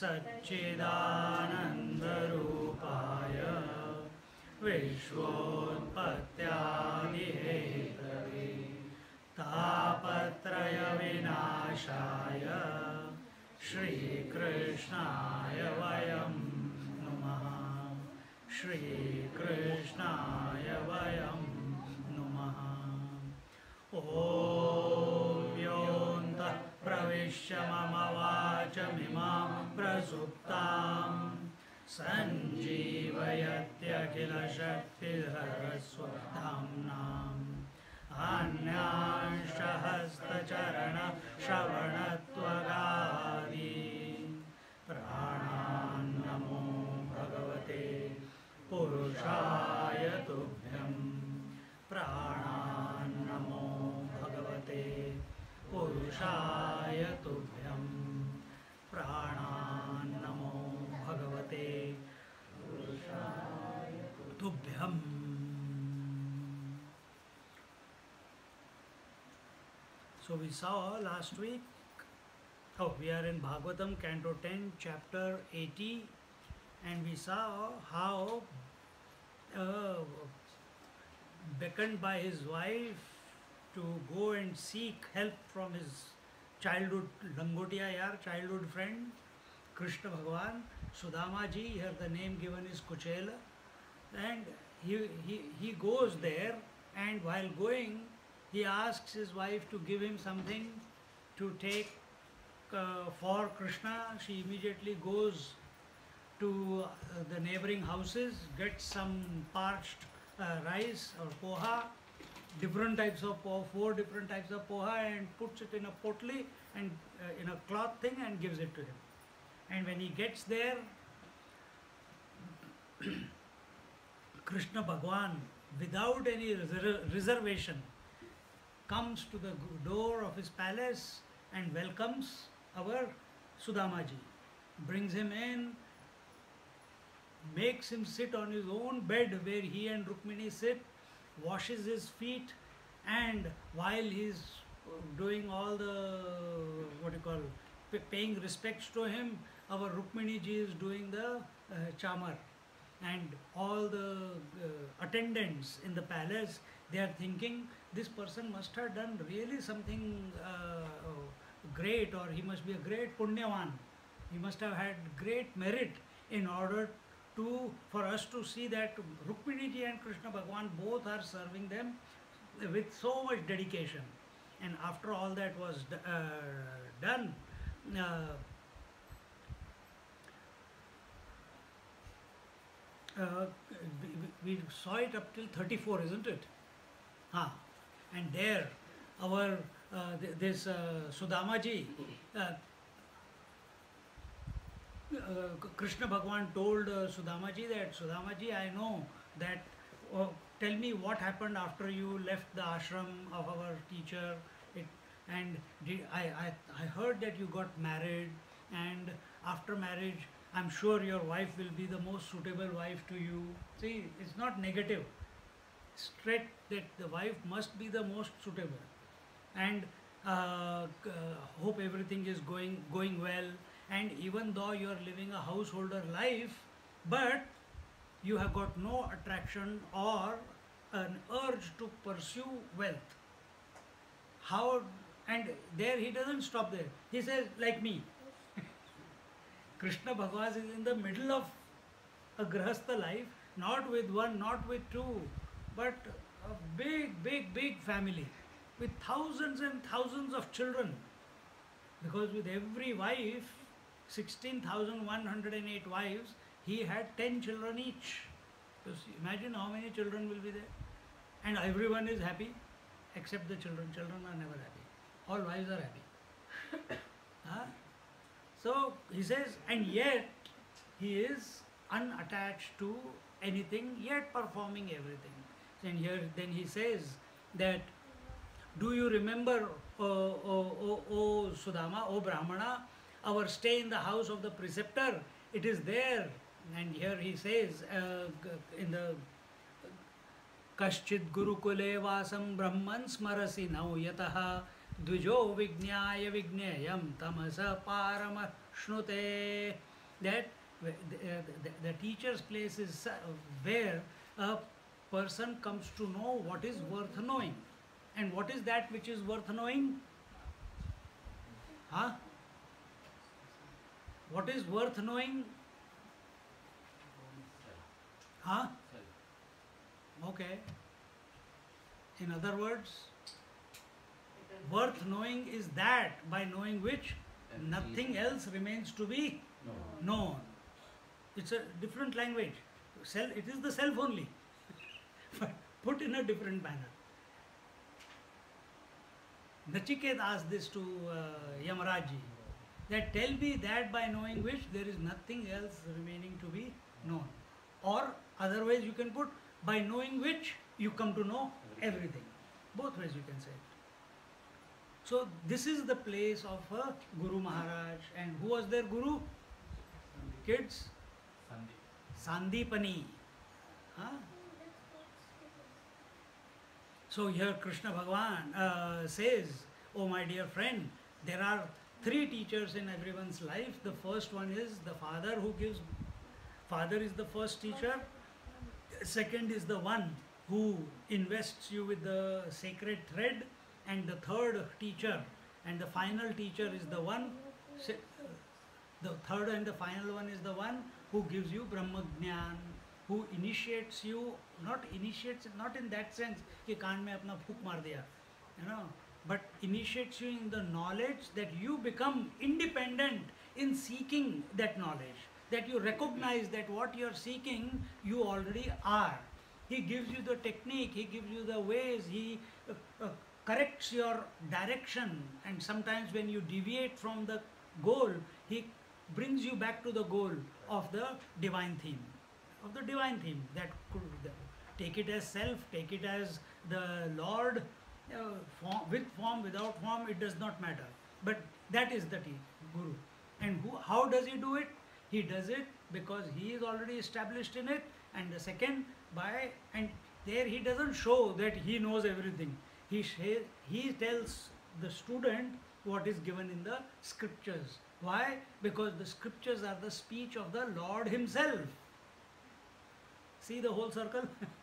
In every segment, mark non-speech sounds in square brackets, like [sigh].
सच्चिदानन्दरूपाय विश्वोत्पत्त्यादिहेतवे तापत्रयविनाशाय श्रीकृष्णाय वयं नुमः। श्रीकृष्णाय वयं नुमः। ॐ सुप्ताम्। सञ्जीवयत्यखिलशक्तिधरस्वधाम्नाम् आन्यांशहस्तचरणश्रवणत्वगादि प्राणान् नमो भगवते पुरुषाय तुभ्यं प्राणान् भगवते पुरुषाय तुभ्यं प्राणा So we saw last week, oh, we are in Bhagavatam, Canto 10, chapter 80, and we saw how, uh, beckoned by his wife to go and seek help from his childhood Langotia yar, childhood friend, Krishna Bhagavan, Sudama ji, here the name given is Kuchela, and he, he, he goes there, and while going, he asks his wife to give him something to take uh, for Krishna. She immediately goes to uh, the neighboring houses, gets some parched uh, rice or poha, different types of poha, four different types of poha, and puts it in a potli and uh, in a cloth thing and gives it to him. And when he gets there, [coughs] Krishna Bhagwan, without any reser- reservation, comes to the door of his palace and welcomes our Sudamaji, brings him in, makes him sit on his own bed where he and Rukmini sit, washes his feet, and while he's doing all the what you call paying respects to him, our Rukmini ji is doing the uh, chamar, and all the uh, attendants in the palace they are thinking this person must have done really something uh, great, or he must be a great punyavan. He must have had great merit in order to for us to see that Rukmini ji and Krishna Bhagwan both are serving them with so much dedication. And after all that was uh, done, uh, uh, we, we saw it up till 34, isn't it? Ah, and there our uh, th- this uh, Sudamaji, uh, uh, Krishna Bhagwan told uh, Sudamaji that Sudamaji, I know that. Uh, tell me what happened after you left the ashram of our teacher. It, and did, I, I, I heard that you got married, and after marriage, I'm sure your wife will be the most suitable wife to you. See, it's not negative. Straight that the wife must be the most suitable, and uh, uh, hope everything is going going well. And even though you are living a householder life, but you have got no attraction or an urge to pursue wealth. How and there he doesn't stop there. He says, like me. [laughs] Krishna Bhagwan is in the middle of a grahastha life, not with one, not with two, but a big, big, big family with thousands and thousands of children. Because with every wife, 16,108 wives, he had 10 children each. Just imagine how many children will be there. And everyone is happy except the children. Children are never happy. All wives are happy. [coughs] Huh? So he says, and yet he is unattached to anything, yet performing everything. And here then he says that, do you remember, O, o, o, o Sudama, O Brahmana, our stay in the house of the preceptor? It is there. And here he says uh, in the कश्चित् गुरुकुले वासं ब्रह्मन् स्मरसि नौ यतः द्विजो विज्ञाय विज्ञेयं तमस पारमश्नुते that the, the, the teacher's place is where a person comes to know what is worth knowing. And what is that which is worth knowing? Huh? What is worth knowing? Huh? Okay. In other words, worth knowing is that by knowing which nothing else remains to be known. It's a different language. Self, it is the self only, but [laughs] put in a different manner. Nachiket asked this to uh, Yamaraji that tell me that by knowing which there is nothing else remaining to be known. Or otherwise you can put by knowing which you come to know everything. Both ways you can say it. So this is the place of a Guru Maharaj. And who was their Guru? Kids? Sandipani. Huh? So here Krishna Bhagavan uh, says, Oh my dear friend, there are three teachers in everyone's life. The first one is the father who gives, father is the first teacher. Second is the one who invests you with the sacred thread. And the third teacher and the final teacher is the one, the third and the final one is the one who gives you Brahma Jnana, who initiates you, not initiates, not in that sense कि कान में अपना फूक मार दिया, you know, but initiates you in the knowledge that you become independent in seeking that knowledge, that you recognize that what you are seeking, you already are. He gives you the technique, he gives you the ways, he uh, uh, corrects your direction, and sometimes when you deviate from the goal, he brings you back to the goal of the divine theme, of the divine theme that could take it as self, take it as the Lord, uh, form, with form, without form, it does not matter. But that is the Guru. And who, how does he do it? He does it because he is already established in it. And the second, by, and there he doesn't show that he knows everything. He, he tells the student what is given in the scriptures. Why? Because the scriptures are the speech of the Lord Himself. See the whole circle? [laughs]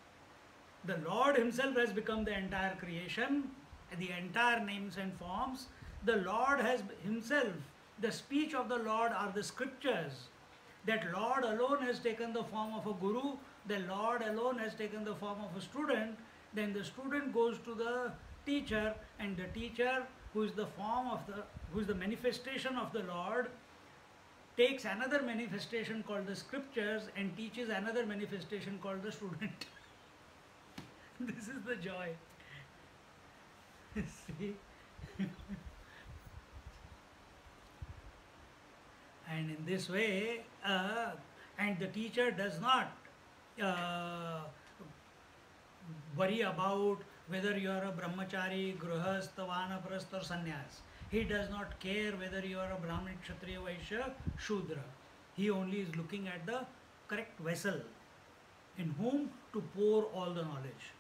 the Lord Himself has become the entire creation, the entire names and forms. The Lord has Himself, the speech of the Lord are the scriptures. That Lord alone has taken the form of a guru, the Lord alone has taken the form of a student, then the student goes to the teacher and the teacher who is the form of the who is the manifestation of the Lord takes another manifestation called the scriptures and teaches another manifestation called the student [laughs] [laughs] this is the joy [laughs] see [laughs] and in this way uh, and the teacher does not uh, worry about whether you are a brahmachari, grihast, vanaprasth or sannyas. He does not care whether you are a brahmin, kshatriya, vaishya, shudra. He only is looking at the correct vessel in whom to pour all the knowledge.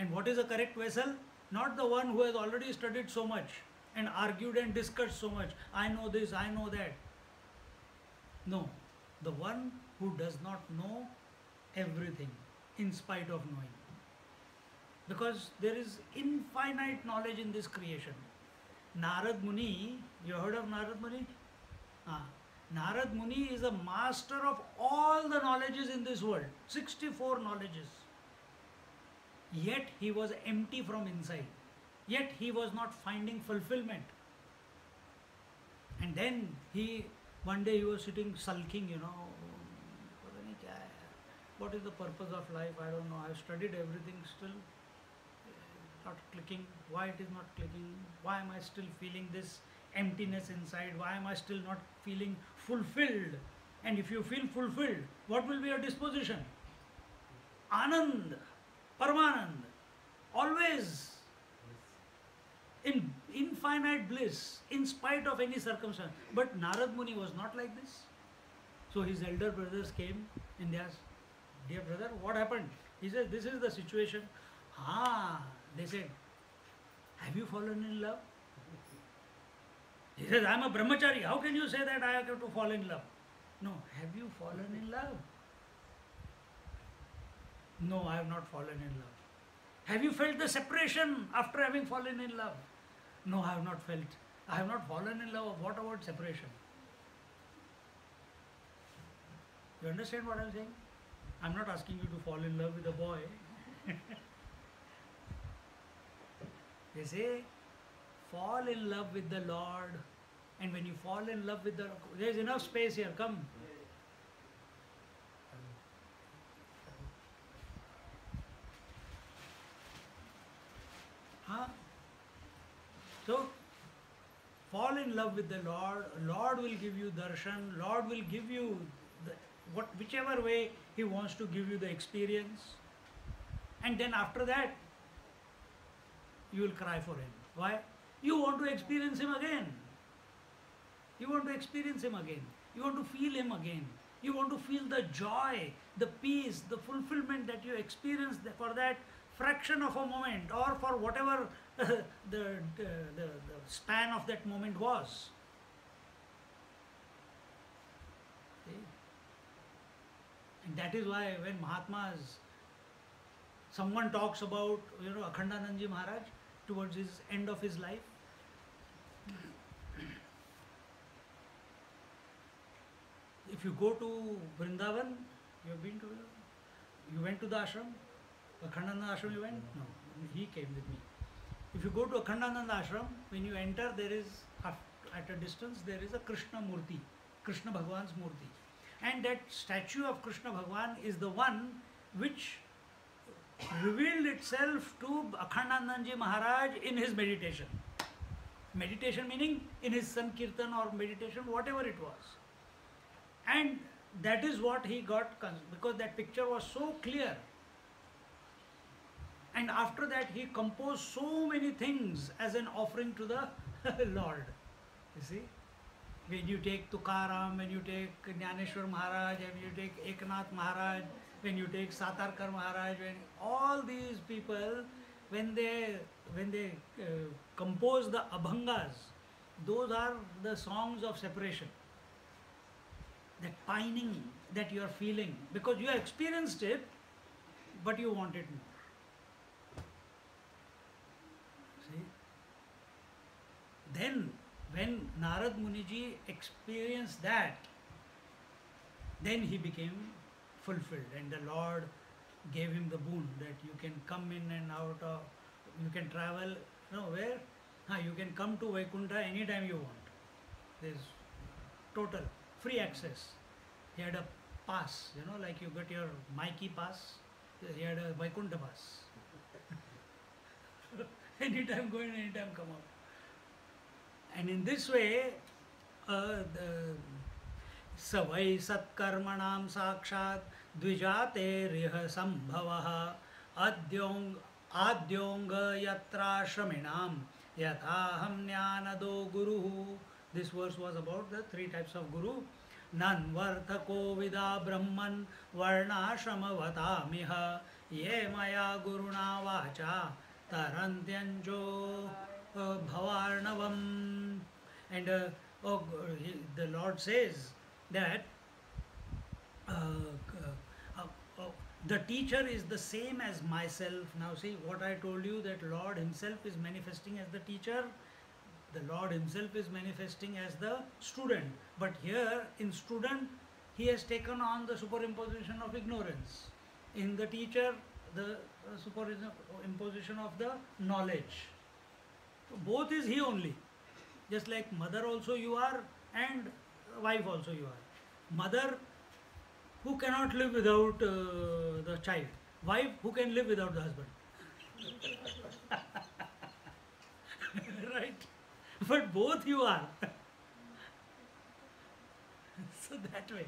And what is a correct vessel? Not the one who has already studied so much and argued and discussed so much. I know this, I know that. No, the one who does not know everything in spite of knowing because there is infinite knowledge in this creation. Narad Muni, you heard of Narad Muni? Ah, Narad Muni is a master of all the knowledges in this world, 64 knowledges. Yet he was empty from inside. Yet he was not finding fulfillment. And then he, one day he was sitting sulking, you know, what is the purpose of life? I don't know. I've studied everything still not clicking why it is not clicking why am i still feeling this emptiness inside why am i still not feeling fulfilled And if you feel fulfilled, what will be your disposition? Anand, Paramanand, always in infinite bliss, in spite of any circumstance. But Narad Muni was not like this. So his elder brothers came and they asked, Dear brother, what happened? He said, This is the situation. Ah, they said, Have you fallen in love? He says, I am a brahmachari. How can you say that I have to fall in love? No, have you fallen in love? No, I have not fallen in love. Have you felt the separation after having fallen in love? No, I have not felt. I have not fallen in love. What about separation? You understand what I'm saying? I'm not asking you to fall in love with a boy. [laughs] they say, fall in love with the Lord. And when you fall in love with the there's enough space here, come. Huh? So fall in love with the Lord. Lord will give you darshan. Lord will give you the, what whichever way He wants to give you the experience. And then after that, you will cry for Him. Why? You want to experience Him again. You want to experience Him again. You want to feel Him again. You want to feel the joy, the peace, the fulfillment that you experienced for that fraction of a moment or for whatever [laughs] the, the, the, the span of that moment was. And that is why when Mahatmas, someone talks about, you know, Akhandanandji Maharaj towards his end of his life, if you go to Vrindavan, you have been to, you went to the ashram, Akhandananda ashram you went? No, he came with me. If you go to Akhandananda ashram, when you enter, there is, at a distance, there is a Krishna Murti, Krishna Bhagwan's Murti. And that statue of Krishna Bhagwan is the one which revealed itself to Akhandanandji Maharaj in his meditation. Meditation meaning in his Sankirtan or meditation, whatever it was. And that is what he got, because that picture was so clear. And after that, he composed so many things as an offering to the [laughs] Lord. You see? When you take Tukaram, when you take Jnaneshwar Maharaj, when you take Eknath Maharaj, when you take Satarkar Maharaj, when all these people, when they when they uh, compose the abhangas, those are the songs of separation. That pining that you are feeling because you experienced it, but you want it more. See? Then, when Narad Muniji experienced that, then he became fulfilled, and the Lord gave him the boon that you can come in and out of, you can travel, no, where? Ah, you can come to Vaikuntha anytime you want. There's total free access. He had a pass, you know, like you got your Mikey pass, he had a Vaikuntha pass. [laughs] anytime go in, anytime come out. And in this way, uh, the सवै सत्कर्मणाम साक्षात द्विजाते रिह संभव अद्योंग आद्योंग यत्राश्रमिणाम यथाहम ज्ञानदो गुरु this verse was about the three types of guru नन्वर्थको विदा ब्रह्मन् वर्णाश्रमवतामिह ये मया गुरुणा वाचा तरन्त्यञ्जो bhavarnavam and uh, oh, he, the Lord says that uh, uh, the teacher is the same as myself. Now, see what I told you that Lord Himself is manifesting as the teacher, the Lord Himself is manifesting as the student. But here, in student, He has taken on the superimposition of ignorance. In the teacher, the superimposition of the knowledge. Both is He only. Just like mother also you are, and wife also you are mother who cannot live without uh, the child, wife who can live without the husband. [laughs] right? But both you are. [laughs] so that way.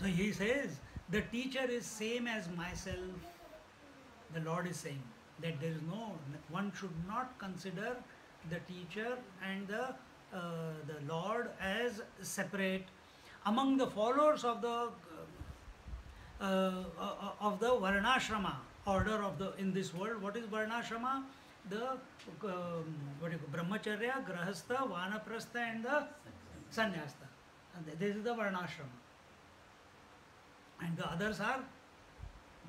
So he says, the teacher is same as myself. The Lord is saying that there is no, one should not consider the teacher and the, uh, the Lord as separate. Among the followers of the uh, uh, of the Varnashrama order of the in this world, what is Varnashrama? The um, what you call, Brahmacharya, Grahastha, Vanaprastha, and the Sannyasta. This is the Varnashrama. And the others are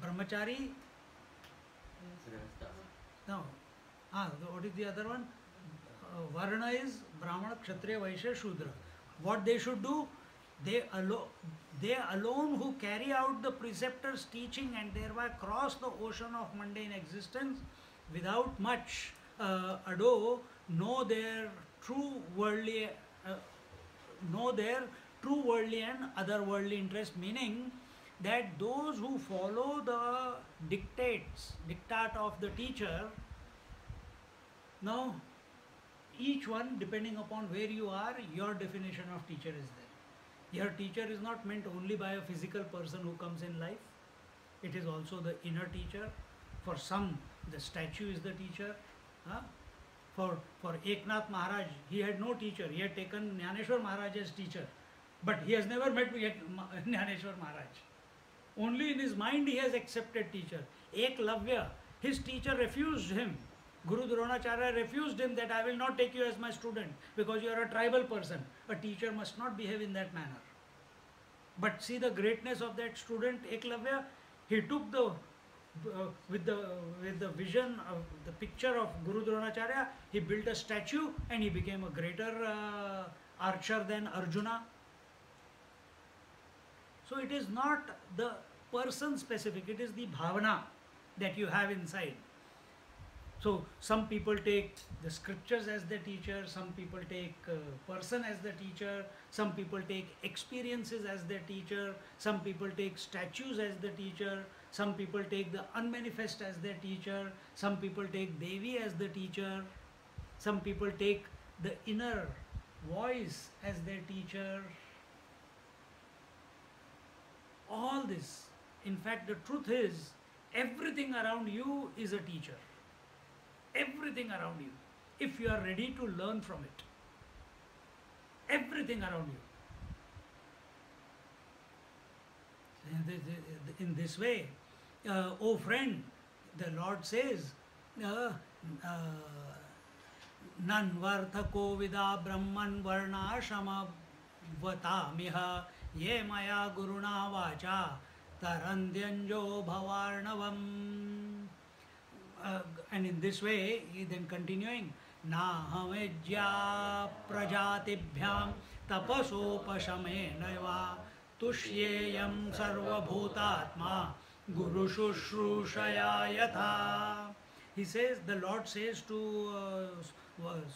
Brahmachari. No. Ah, what is the other one? Uh, Varna is Brahmana, Kshatriya, Vaishya, Shudra. What they should do? They, alo- they alone who carry out the preceptor's teaching and thereby cross the ocean of mundane existence without much uh, ado know their true worldly uh, know their true worldly and otherworldly interest meaning that those who follow the dictates dictate of the teacher now each one depending upon where you are your definition of teacher is there. Your teacher is not meant only by a physical person who comes in life. It is also the inner teacher. For some the statue is the teacher. Huh? for for eknath maharaj he had no teacher. He had taken jnaneshwar maharaj as teacher. But he has never met yet jnaneshwar [laughs] maharaj only in his mind he has accepted teacher Ek eklavya his teacher refused him Guru Dronacharya refused him that I will not take you as my student because you are a tribal person. A teacher must not behave in that manner. But see the greatness of that student Eklavya. He took the uh, with the with the vision of the picture of Guru Dronacharya. He built a statue and he became a greater uh, archer than Arjuna. So it is not the person specific. It is the bhavana that you have inside. So some people take the scriptures as the teacher, some people take uh, person as the teacher, some people take experiences as their teacher, some people take statues as the teacher, some people take the unmanifest as their teacher, some people take Devi as the teacher, some people take the inner voice as their teacher. All this, in fact, the truth is everything around you is a teacher everything around you if you are ready to learn from it. Everything around you. In this way, uh, oh friend, the Lord says, uh, uh, Nanvarthako vida brahman varna ये मैं गुरुणा वाचा तरंद्यंजो भवाणव and in this way then continuing ना हमेज्ञा प्रजातिभ्याम तपसोपशमे नैवा तुष्येयम सर्वभूतात्मा गुरु शुश्रूषया यथा he says the lord says to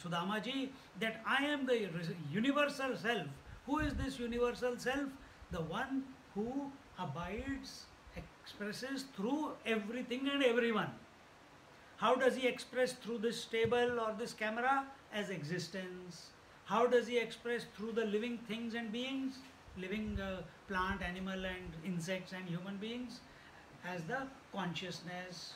Sudama ji that I am the self Who is this universal self? The one who abides, expresses through everything and everyone. How does he express through this table or this camera? As existence. How does he express through the living things and beings? Living uh, plant, animal and insects and human beings? As the consciousness.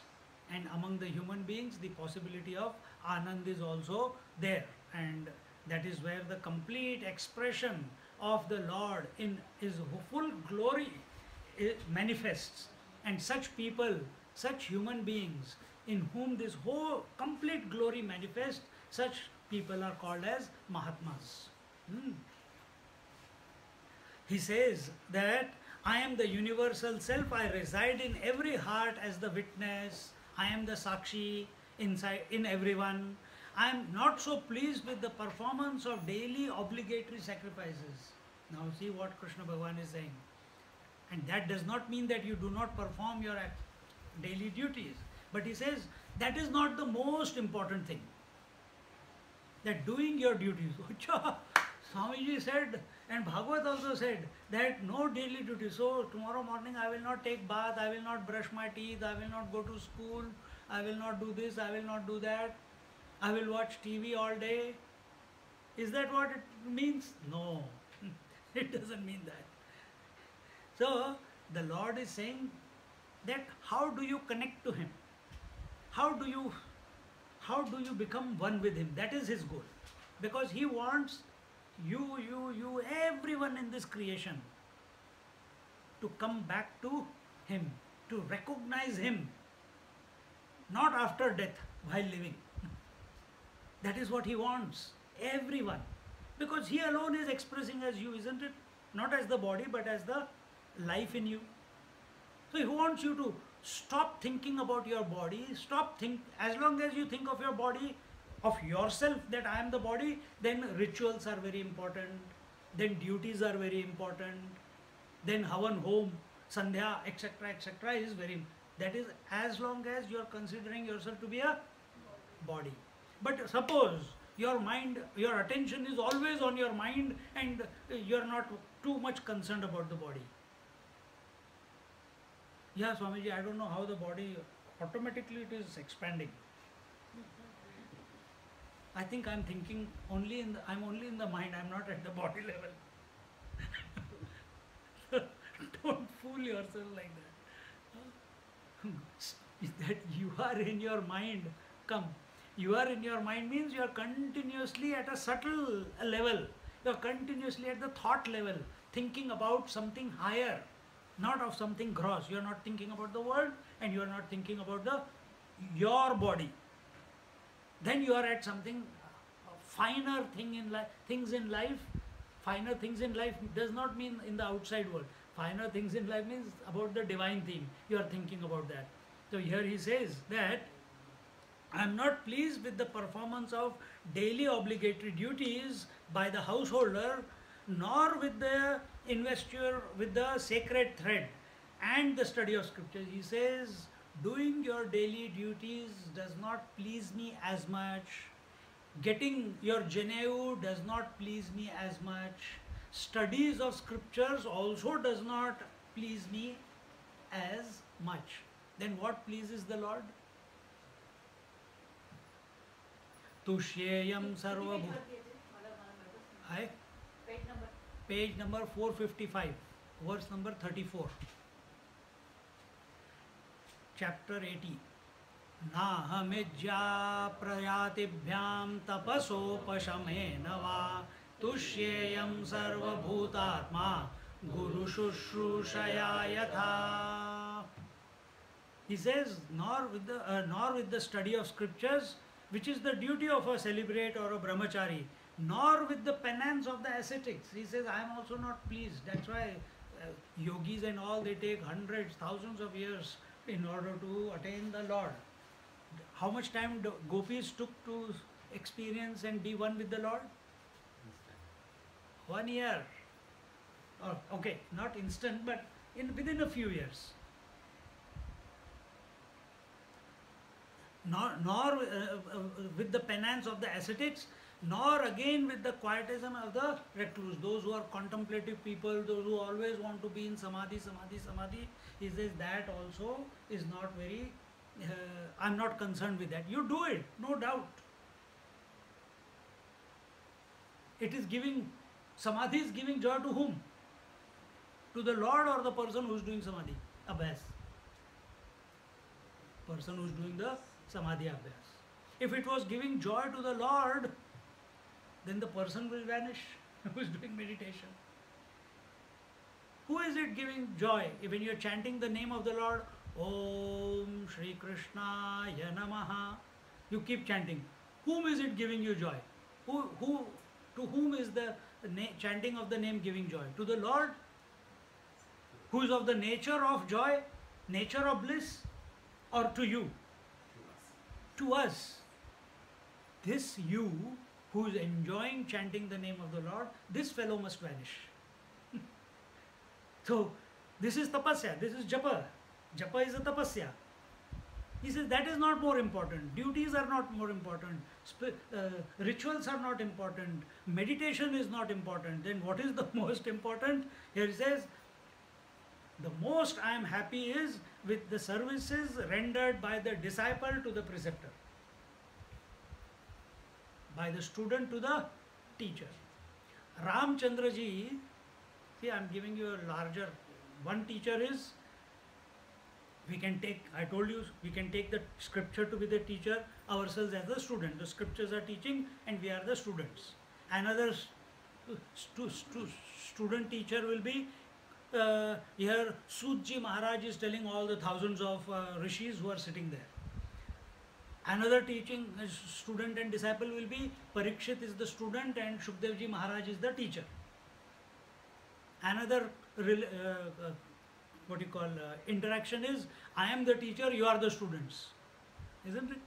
And among the human beings, the possibility of Anand is also there. And that is where the complete expression of the Lord in his full glory manifests. And such people, such human beings, in whom this whole complete glory manifests, such people are called as Mahatmas. Hmm. He says that I am the universal self, I reside in every heart as the witness, I am the Sakshi inside in everyone. I am not so pleased with the performance of daily obligatory sacrifices. Now see what Krishna Bhagavan is saying. And that does not mean that you do not perform your daily duties. But he says that is not the most important thing. That doing your duties. [laughs] Swamiji said, and Bhagavad also said that no daily duty. So tomorrow morning I will not take bath, I will not brush my teeth, I will not go to school, I will not do this, I will not do that, I will watch TV all day. Is that what it means? No, [laughs] it doesn't mean that. So the Lord is saying that how do you connect to Him? How do you how do you become one with Him? That is His goal. Because He wants you, you, you, everyone in this creation to come back to Him, to recognize Him, not after death, while living. [laughs] That is what He wants, everyone. Because He alone is expressing as you, isn't it? Not as the body, but as the life in you. So He wants you to stop thinking about your body, stop think, as long as you think of your body, of yourself that I am the body, then rituals are very important, then duties are very important, then Havan home, Sandhya, etc., etc. is very, that is as long as you are considering yourself to be a body. But suppose your mind, your attention is always on your mind and you are not too much concerned about the body. Yeah, Swamiji, I don't know how the body, automatically it is expanding. I think I'm thinking only in the, I'm only in the mind, I'm not at the body level. [laughs] don't fool yourself like that. that you are in your mind, come. You are in your mind means you are continuously at a subtle level. You are continuously at the thought level, thinking about something higher, not of something gross. You are not thinking about the world and you are not thinking about the your body. Then you are at something uh, finer thing in life things in life. Finer things in life does not mean in the outside world. Finer things in life means about the divine thing. You are thinking about that. So here he says that I am not pleased with the performance of daily obligatory duties by the householder nor with the investiture with the sacred thread and the study of scriptures. He says doing your daily duties does not please me as much. Getting your Janeu does not please me as much. Studies of scriptures also does not please me as much. Then what pleases the Lord? तुष्येयम सर्वभूत है? Page number four fifty five verse number thirty four. Chapter eighty नाहमिज्या प्रयातिभ्याम तपसोपशमे नवा तुष्येयम सर्वभूतात्मा गुरु शुश्रूषया यथा। He says, nor with, the, uh, nor with the study of scriptures which is the duty of a celebrate or a brahmachari, nor with the penance of the ascetics. He says, I am also not pleased. That's why uh, yogis and all they take hundreds, thousands of years in order to attain the Lord. How much time the gopis took to experience and be one with the Lord? One year. Oh, okay, not instant, but in within a few years. Nor, nor uh, uh, with the penance of the ascetics, nor again with the quietism of the recluse, those who are contemplative people, those who always want to be in samadhi, samadhi, samadhi, he says that also is not very, uh, I'm not concerned with that. You do it, no doubt. It is giving, samadhi is giving joy to whom? To the Lord or the person who is doing samadhi? Abhyas. Person who is doing the samadhi abhyas. If it was giving joy to the Lord, then the person will vanish [laughs] who is doing meditation. Who is it giving joy? When you are chanting the name of the Lord, Om Shri Krishnaya Namaha, you keep chanting. Whom is it giving you joy? Who, who, to whom is the chanting of the name giving joy? To the Lord, who is of the nature of joy, nature of bliss, or to you? To us. This you who is enjoying chanting the name of the Lord, this fellow must vanish. [laughs] so, this is tapasya, this is japa. Japa is a tapasya. He says that is not more important. Duties are not more important. Sp- uh, rituals are not important. Meditation is not important. Then what is the [laughs] most important? Here he says, the most I am happy is with the services rendered by the disciple to the preceptor. By the student to the teacher. Ramchandra ji, see I am giving you a larger one teacher is we can take i told you we can take the scripture to be the teacher ourselves as the student. The scriptures are teaching and we are the students. Another stu- stu- student teacher will be uh, here Sutji Maharaj is telling all the thousands of uh, rishis who are sitting there. Another teaching uh, student and disciple will be Parikshit is the student and Shukdevji Maharaj is the teacher. Another uh, uh, what you call uh, interaction is I am the teacher, you are the students, isn't it?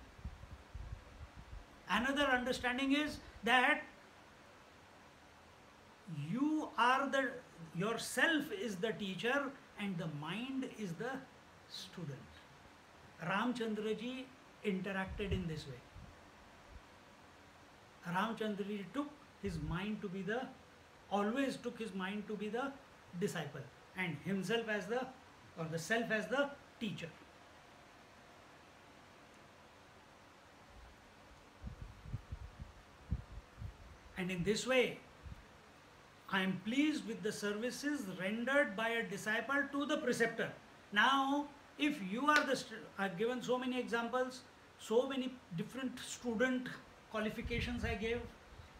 Another understanding is that you are the yourself is the teacher and the mind is the student. Ramchandraji interacted in this way. Ramchandraji took his mind to be the, always took his mind to be the disciple and himself as the, or the self as the teacher. And in this way, I am pleased with the services rendered by a disciple to the preceptor. Now, if you are the, I've given so many examples, so many different student qualifications I gave.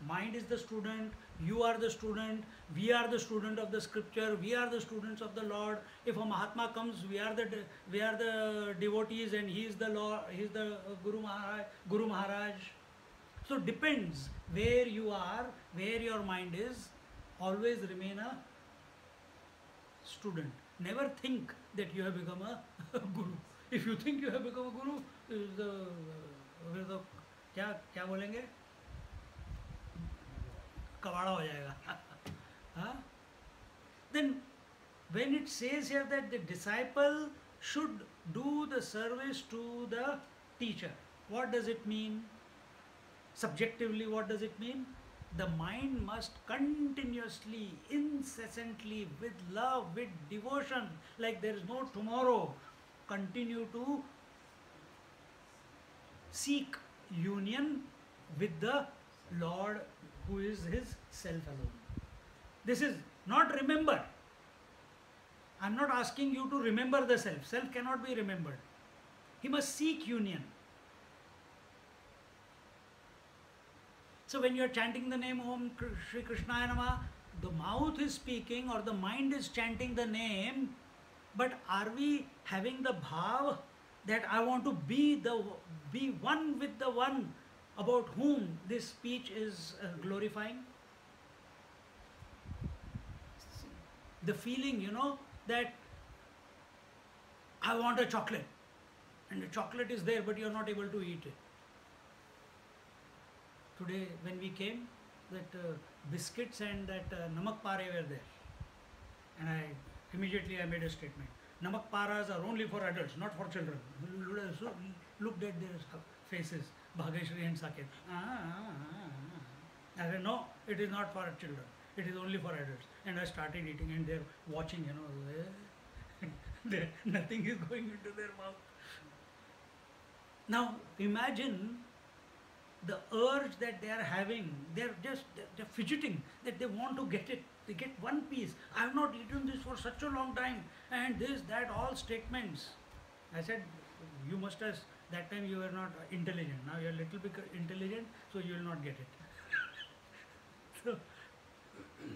Mind is the student, you are the student, we are the student of the scripture, we are the students of the Lord. If a Mahatma comes, we are the we are the devotees, and he is the Lord, he is the Guru Maharaj. Guru Maharaj. So depends where you are, where your mind is Always remain a student. Never think that you have become a [laughs] guru. If you think you have become a guru, is the फिर तो क्या क्या बोलेंगे कबाड़ा हो जाएगा हाँ [laughs] then when it says here that the disciple should do the service to the teacher what does it mean subjectively what does it mean The mind must continuously incessantly with love with devotion like there is no tomorrow continue to seek union with the lord who is his self alone this is not remember i'm not asking you to remember the self. Self cannot be remembered. He must seek union So when you are chanting the name Om Shri Krishnaya Nama, the mouth is speaking or the mind is chanting the name, but are we having the bhav that I want to be the be one with the one about whom this speech is uh, glorifying? The feeling, you know, that I want a chocolate, and the chocolate is there, but you are not able to eat it today when we came that uh, biscuits and that uh, namak pare were there. And i immediately i made a statement. Namak paras are only for adults not for children. So looked at their faces bhageshri and saket. Ah, ah, ah, ah. i said no it is not for children. It is only for adults. And i started eating and they're watching you know [laughs] nothing is going into their mouth. Now imagine the urge that they are having, they're just they're, fidgeting that they want to get it. They get one piece. I have not eaten this for such a long time, and this, that, all statements. I said, you must have. That time you were not intelligent. Now you are a little bit intelligent, so you will not get it. [laughs] so,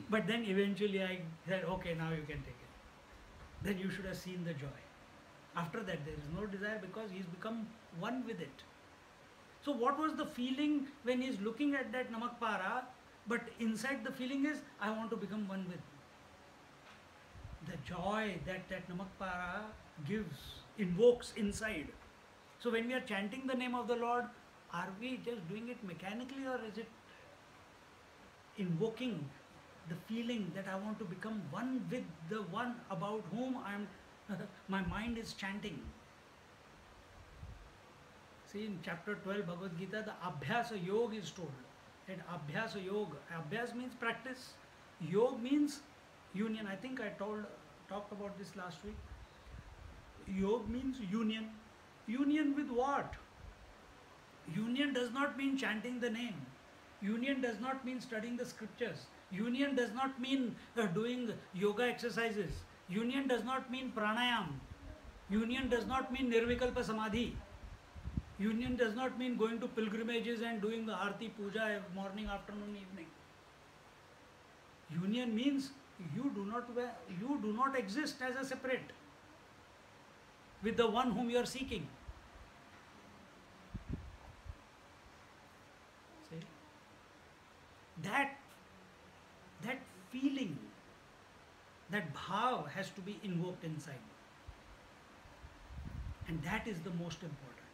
but then eventually I said, okay, now you can take it. Then you should have seen the joy. After that, there is no desire because he's become one with it. So what was the feeling when he's looking at that namak para, but inside the feeling is, I want to become one with. The joy that that namak para gives, invokes inside. So when we are chanting the name of the Lord, are we just doing it mechanically or is it invoking the feeling that I want to become one with the one about whom I am, [laughs] my mind is chanting? See in chapter 12 Bhagavad Gita, the Abhyasa Yoga is told. That Abhyasa Yoga, Abhyas means practice, Yoga means union. I think I told talked about this last week. Yoga means union. Union with what? Union does not mean chanting the name. Union does not mean studying the scriptures. Union does not mean uh, doing yoga exercises. Union does not mean pranayam. Union does not mean nirvikalpa samadhi. Union does not mean going to pilgrimages and doing the arti puja morning, afternoon, evening. Union means you do not you do not exist as a separate with the one whom you are seeking. See? That that feeling, that bhav has to be invoked inside. And that is the most important.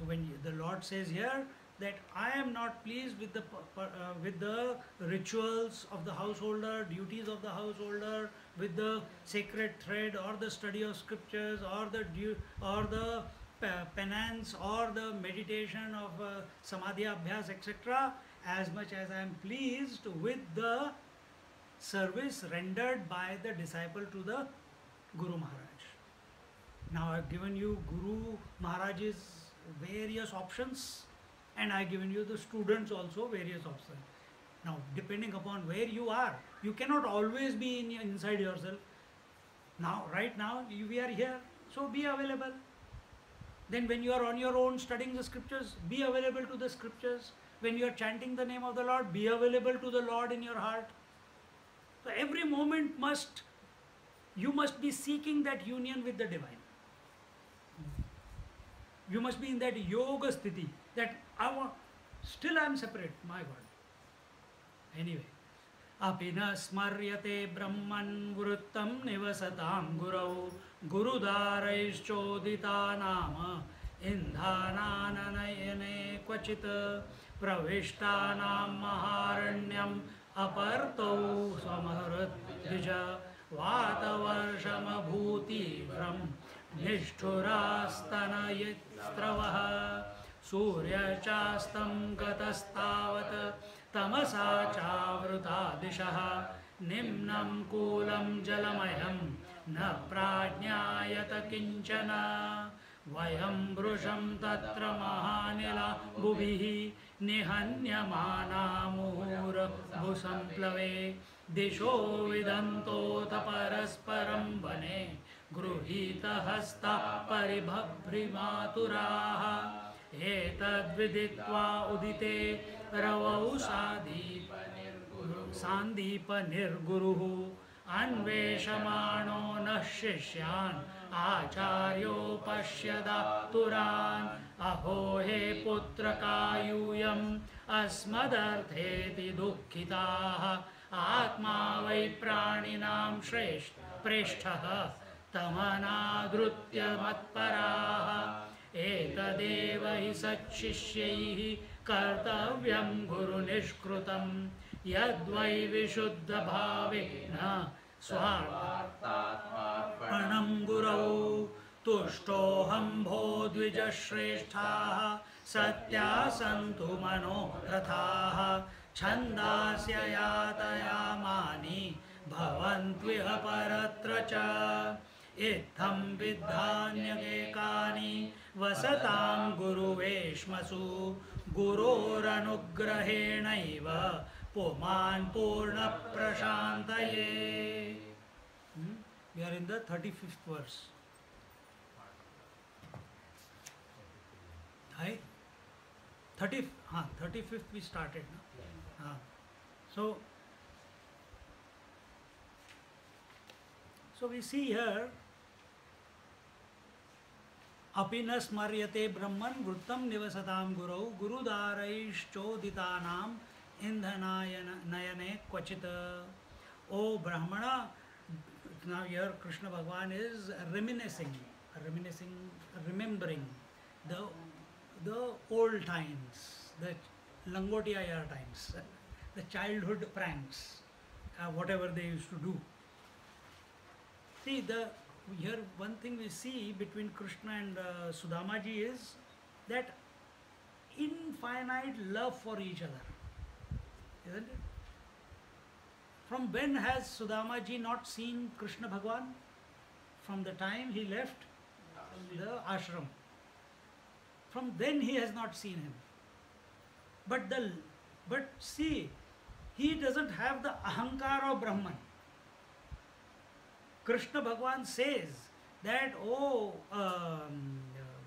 So when you, the Lord says here, that I am not pleased with the uh, with the rituals of the householder, duties of the householder, with the sacred thread or the study of scriptures or the or the penance or the meditation of uh, samadhi abhyas etc. As much as I am pleased with the service rendered by the disciple to the Guru Maharaj. Now I have given you Guru Maharaj's various options and I given you the students also various options. Now, depending upon where you are, you cannot always be in, inside yourself. Now, right now, you, we are here, so be available. Then, when you are on your own studying the scriptures, be available to the scriptures. When you are chanting the name of the Lord, be available to the Lord in your heart. So, every moment must, you must be seeking that union with the divine. You must be in that yoga sthiti, that I want, still I am separate, my God. Anyway. अपि न स्मर्यते ब्रह्मन् वृत्तं निवसतां गुरौ गुरुदारैश्चोदिता नाम इन्धानाननयने क्वचित् प्रविष्टानां महारण्यम् अपर्तौ समहृद्विज वातवर्षमभूतीव्रं निष्ठुरास्तनयस्त्रवः सूर्यचास्तं गतस्तावत्, तमसा चावृता दिशः। निम्नं कूलं जलमयं, न प्राज्ञायत किंचन। वयं वृषं तत्र महानिला भुभिः निहन्यमाना मुहुर्भुसंप्लवे दिशो विदन्तोत परस्परं वने। गृहीतहस्ता परिभभ्रिमातुराः एतद्विदित्वा उदिते रवौ सान्दीपनिर्गुरुः। अन्वेषमाणो नः शिष्यान्। आचार्यो पश्यदातुरान्। अहो हे पुत्रकायूयम्। अस्मदर्थेति दुःखिताः। आत्मा वै प्राणिनां श्रेष्ठ प्रेष्ठः। तमनादृत्य मत्पराः। एतदेव हि सच्छिष्यैः कर्तव्यं गुरुनिष्कृतं यद्वै विशुद्धभावेन स्वार्थात्मार्पणं गुरौ। तुष्टोऽहं भो द्विजश्रेष्ठाः सत्या सन्तु मनोरथाः। छन्दास्य यातयामानि भवन्त्विह परत्र च इत्थं विद्धान्यकेकानि वसतां गुरुवेश्मसु गुरोरनुग्रहेणैव पुमान् पूर्णप्रशान्तये। We are in the thirty fifth verse है थर्टि हा थर्टि फिफ्त् वि स्टार्टेड् हा. So so we see here अभी न स्मते ब्रह्म वृत्तम निवसता गुरौ गुरुदारैश्चोदिता इंधनाय नयने क्वचि ओ ब्राह्मण now your Krishna Bhagwan is reminiscing reminiscing remembering the the old times the लंगोटिया year times the childhood pranks whatever they used to do see the here one thing we see between Krishna and uh, Sudamaji is that infinite love for each other. Isn't it? From when has Sudamaji not seen Krishna Bhagwan? From the time he left the ashram. From then he has not seen him. But the but see, he doesn't have the ahankar of Brahman. Krishna Bhagwan says that, oh, um,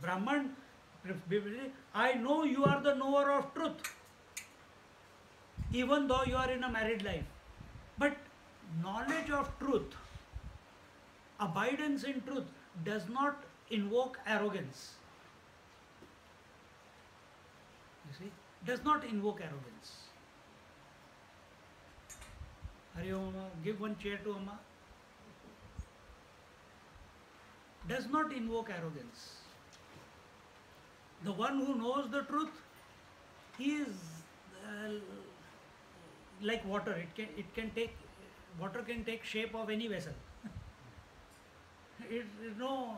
Brahman, I know you are the knower of truth, even though you are in a married life. But knowledge of truth, abidance in truth, does not invoke arrogance. You see, does not invoke arrogance. Hari Om, give one chair to Amma. Does not invoke arrogance. The one who knows the truth, he is uh, like water. It can it can take water can take shape of any vessel. [laughs] it is no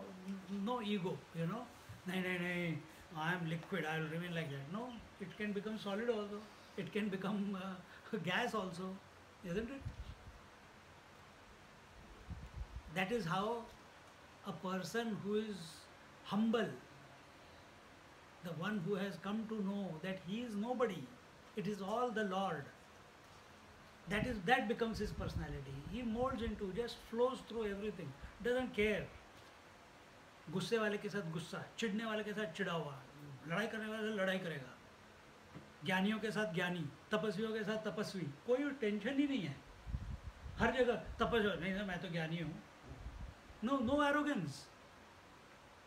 no ego, you know. No, no, no. I am liquid. I will remain like that. No, it can become solid also. It can become uh, [laughs] gas also, isn't it? That is how a person who is humble, the one who has come to know that he is nobody, it is all the Lord. That is that becomes his personality. He molds into, just flows through everything, doesn't care. गुस्से वाले के साथ गुस्सा चिढ़ने वाले के साथ चिड़ा हुआ लड़ाई करने वाले लड़ाई करेगा ज्ञानियों के साथ ज्ञानी तपस्वियों के साथ तपस्वी कोई टेंशन ही नहीं है हर जगह तपस्वी नहीं मैं तो ज्ञानी हूँ No, no arrogance.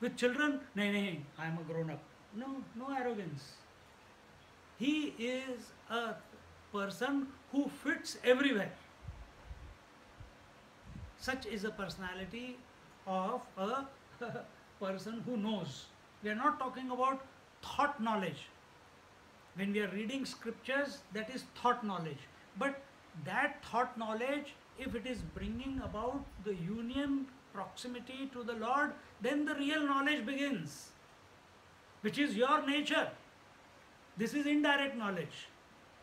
With children, nay, nay, I am a grown up. No, no arrogance. He is a person who fits everywhere. Such is the personality of a [laughs] person who knows. We are not talking about thought knowledge. When we are reading scriptures, that is thought knowledge. But that thought knowledge, if it is bringing about the union proximity to the Lord, then the real knowledge begins, which is your nature. This is indirect knowledge.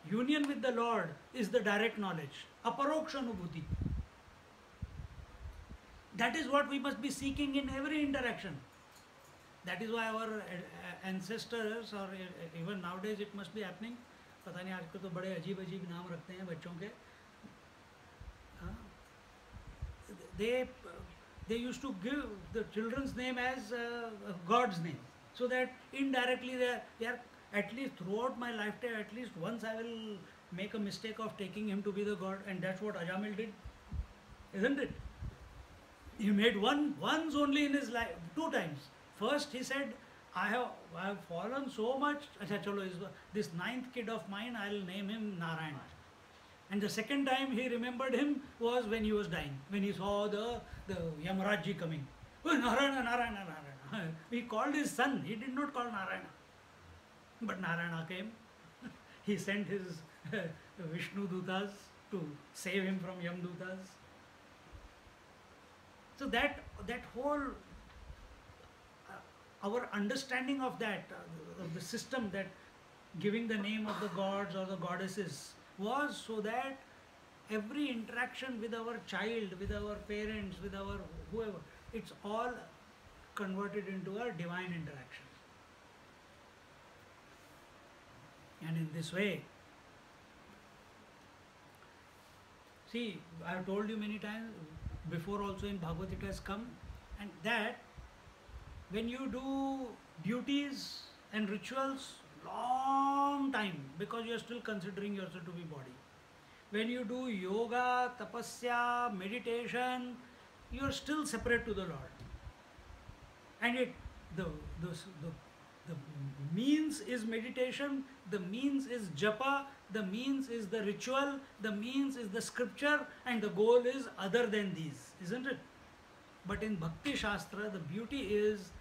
Union with the Lord is the direct knowledge, aparokshanubhuti. That is what we must be seeking in every interaction. That is why our ancestors or even nowadays it must be happening. पता नहीं आजकल तो बड़े अजीब अजीब नाम रखते हैं बच्चों के they they used to give the children's name as uh, God's name so that indirectly they are, they are at least throughout my lifetime, at least once I will make a mistake of taking him to be the God, and that's what Ajamil did, isn't it? He made one once only in his life, two times. First, he said, I have I have fallen so much. This ninth kid of mine, I'll name him Narayan. And the second time he remembered him was when he was dying, when he saw the, the Yamarajji coming. Oh, Narayana, Narayana, Narayana. [laughs] He called his son, he did not call Narayana. But Narayana came. [laughs] he sent his [laughs] Vishnu Dutas to save him from Yam Dutas. So that that whole uh, our understanding of that uh, of the system that giving the name of the gods or the goddesses was so that every interaction with our child, with our parents, with our whoever, it's all converted into a divine interaction. And in this way, see, I have told you many times, before also in Bhagavad Gita has come, and that when you do duties and rituals, long time, because you are still considering yourself to be body. When you do yoga, tapasya, meditation, you are still separate to the Lord. And it, the, the, the the means is meditation, the means is japa, the means is the ritual, the means is the scripture, and the goal is other than these, isn't it? But in Bhakti Shastra, the beauty is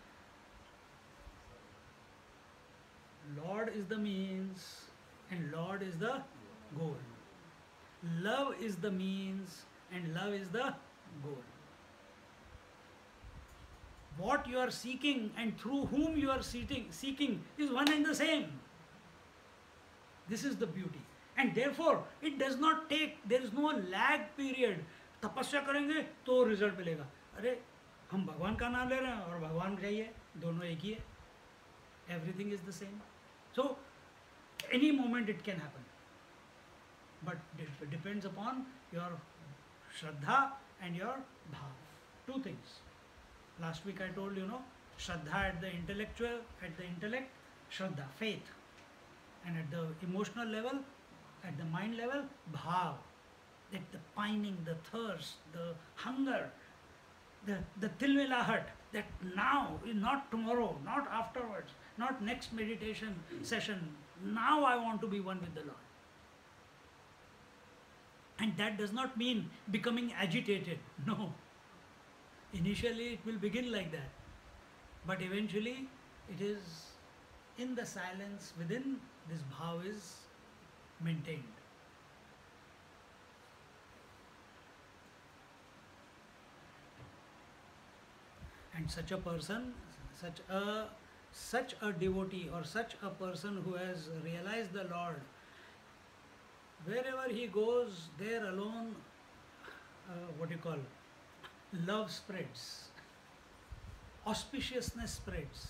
lord is the means and lord is the goal love is the means and love is the goal what you are seeking and through whom you are seating seeking is one and the same this is the beauty and therefore it does not take there is no lag period तपस्या करेंगे तो result मिलेगा अरे हम भगवान का नाम ले रहे हैं और भगवान चाहिए दोनों एक ही है everything is the same So any moment it can happen. But it depends upon your Shraddha and your Bhav. Two things. Last week I told you know Shraddha at the intellectual, at the intellect, Shraddha, faith. And at the emotional level, at the mind level, Bhav. That the pining, the thirst, the hunger, the, the tilvilahat, that now, not tomorrow, not afterwards, not next meditation session, now I want to be one with the Lord. And that does not mean becoming agitated. [laughs] No. Initially it will begin like that. But eventually it is in the silence within this bhav is maintained. And such a person, such a such a devotee or such a person who has realized the Lord wherever he goes, there alone, uh, what do you call, love spreads, auspiciousness spreads,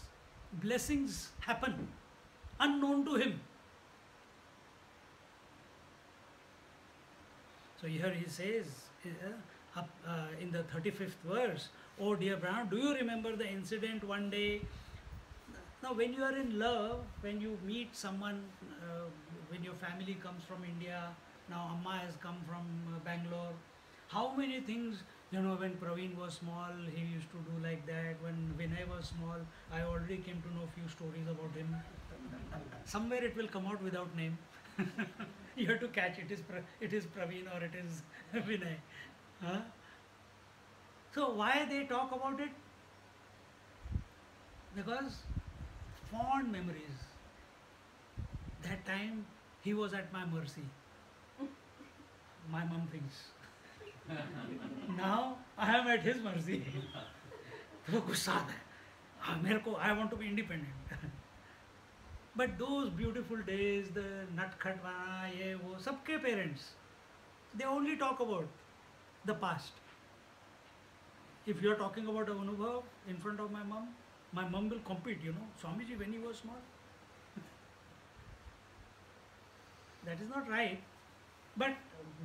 blessings happen unknown to him. So here he says uh, uh, in the 35th verse, Oh dear Brahman, do you remember the incident one day? Now, when you are in love, when you meet someone, uh, when your family comes from India, now Amma has come from uh, Bangalore. How many things, you know, when Praveen was small, he used to do like that. When Vinay was small, I already came to know a few stories about him. Somewhere it will come out without name. [laughs] you have to catch it is it is Praveen or it is [laughs] Vinay. Huh? So why they talk about it? Because fond memories. That time he was at my mercy. My mom thinks. [laughs] now I am at his mercy. [laughs] तो गुस्सा आता है हाँ मेरे को I want to be independent [laughs] but those beautiful days the नट खटवाना ये वो सबके parents they only talk about the past if you are talking about अनुभव इन फ्रंट ऑफ माई मम my mom will compete, you know, Swamiji when he was small. [laughs] that is not right. But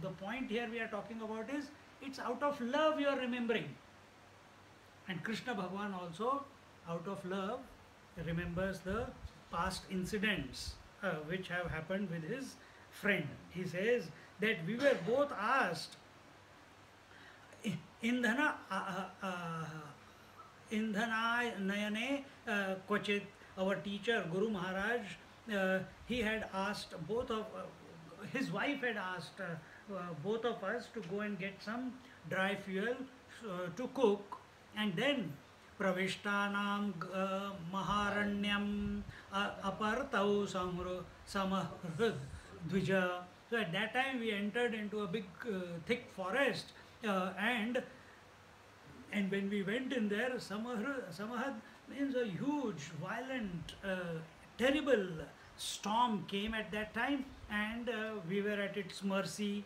the point here we are talking about is it's out of love you are remembering. And Krishna Bhagwan also, out of love, remembers the past incidents uh, which have happened with his friend. He says that we were both asked, Indhana. Uh, uh, uh indhana nayane kvachit our teacher guru maharaj uh, he had asked both of uh, his wife had asked uh, uh, both of us to go and get some dry fuel uh, to cook. And then uh, maharanyam apartau samahrud dvija. So at that time we entered into a big thick forest and and when we went in there samahad, samahad means a huge violent terrible storm came at that time and uh, we were at its mercy.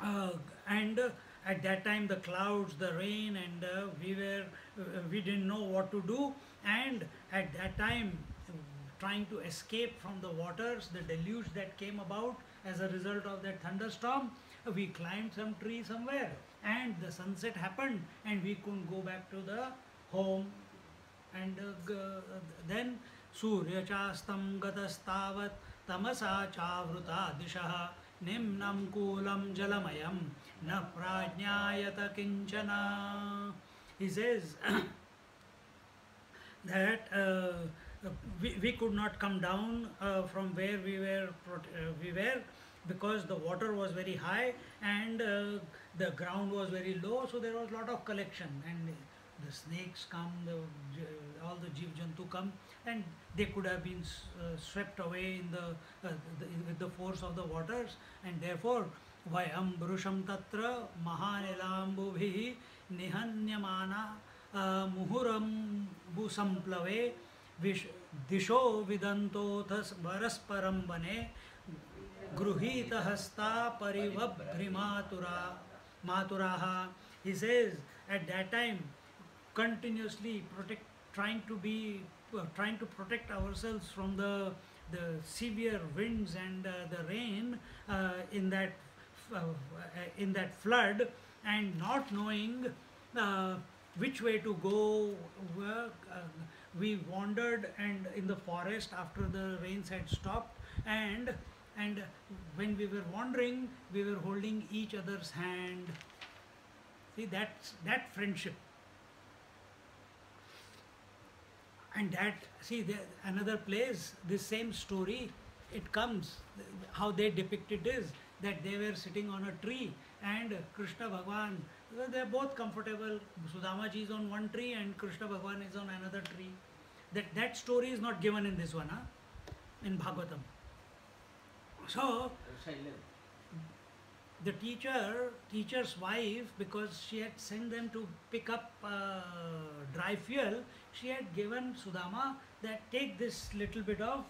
Uh, and uh, at that time the clouds the rain and uh, we were uh, we didn't know what to do. And at that time trying to escape from the waters the deluge that came about as a result of that thunderstorm we climbed some tree somewhere and the sunset happened and we couldn't go back to the home and uh, then सूर्यचास्तं गतस्तावत् तमसा चावृता दिशः निम्नं कूलं जलमयं न प्राज्ञायत किञ्चन He says [coughs] that uh, we, we could not come down uh, from where we were uh, we were because the water was very high and uh, the ground was very low so there was lot of collection and the snakes come the all the jiv jantu come and they could have been uh, swept away in the, uh, the, with the force of the waters and therefore vayam brusham tatra mahanilambubhi nihanyamana uh, muhuram busamplave vish दिशो विदन्तोऽथ परस्परं वने गृहीतहस्ता परिवभ्रिमातुरा Mahaturaha. He says at that time, continuously protect, trying to be, uh, trying to protect ourselves from the the severe winds and uh, the rain uh, in that uh, in that flood, and not knowing uh, which way to go. Uh, we wandered and in the forest after the rains had stopped and and when we were wandering we were holding each other's hand see that's that friendship and that see the, another place this same story it comes how they depict it is that they were sitting on a tree and krishna bhagwan they're both comfortable. Sudamaji is on one tree and Krishna Bhagwan is on another tree. That, that story is not given in this one, huh? in Bhagavatam. So, the teacher, teacher's wife, because she had sent them to pick up uh, dry fuel, she had given Sudama that take this little bit of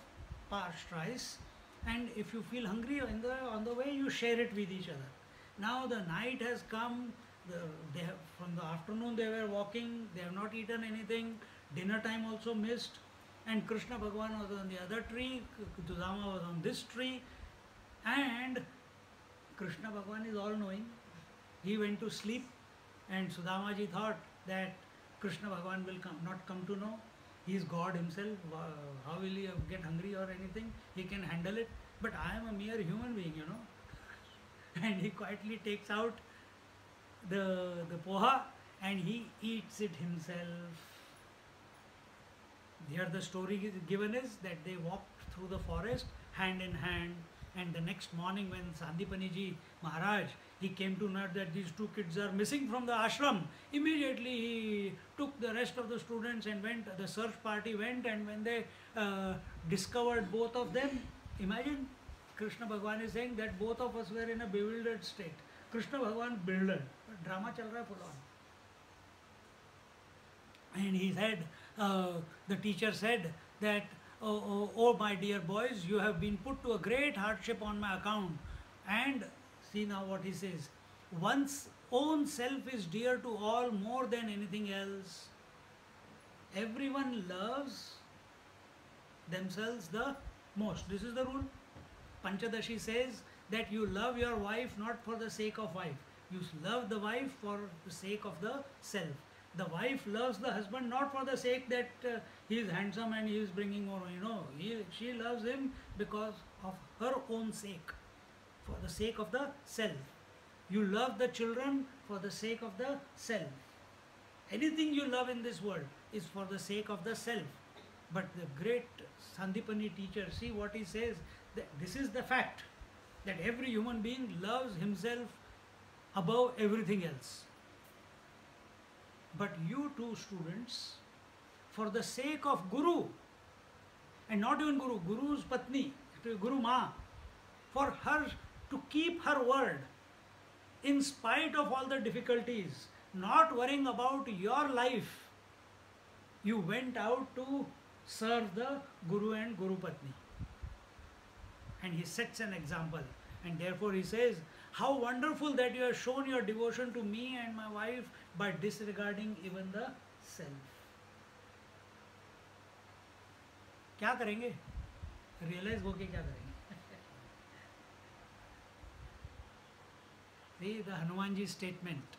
parched rice and if you feel hungry on the, on the way, you share it with each other. Now the night has come, the, they have, from the afternoon they were walking, they have not eaten anything, dinner time also missed, and Krishna Bhagwan was on the other tree, Sudama was on this tree, and Krishna Bhagwan is all knowing. He went to sleep, and Sudamaji thought that Krishna Bhagwan will come, not come to know. He is God himself. How will he get hungry or anything? He can handle it. But I am a mere human being, you know. [laughs] And he quietly takes out the, the poha and he eats it himself. Here the story given is that they walked through the forest hand in hand and the next morning when Sandipaniji Maharaj, he came to know that these two kids are missing from the ashram. Immediately he took the rest of the students and went, the search party went and when they uh, discovered both of them, imagine Krishna Bhagwan is saying that both of us were in a bewildered state. Krishna Bhagwan bewildered. Drama chal raha full on. And he said, uh, the teacher said that oh, oh, oh, my dear boys you have been put to a great hardship on my account. And see now what he says. One's own self is dear to all more than anything else. Everyone loves themselves the most. This is the rule. Panchadashi says that you love your wife not for the sake of wife. You love the wife for the sake of the self. The wife loves the husband not for the sake that uh, he is handsome and he is bringing more, you know, he, she loves him because of her own sake, for the sake of the self. You love the children for the sake of the self. Anything you love in this world is for the sake of the self. But the great Sandipani teacher, see what he says, this is the fact that every human being loves himself above everything else. But you two students, for the sake of Guru, and not even Guru, Guru's Patni, Guru Ma, for her to keep her word, in spite of all the difficulties, not worrying about your life, you went out to serve the Guru and Guru Patni. And he sets an example. And therefore he says, how wonderful that you have shown your devotion to me and my wife by disregarding even the self. क्या करेंगे realise होके क्या करेंगे See the Hanumanji statement.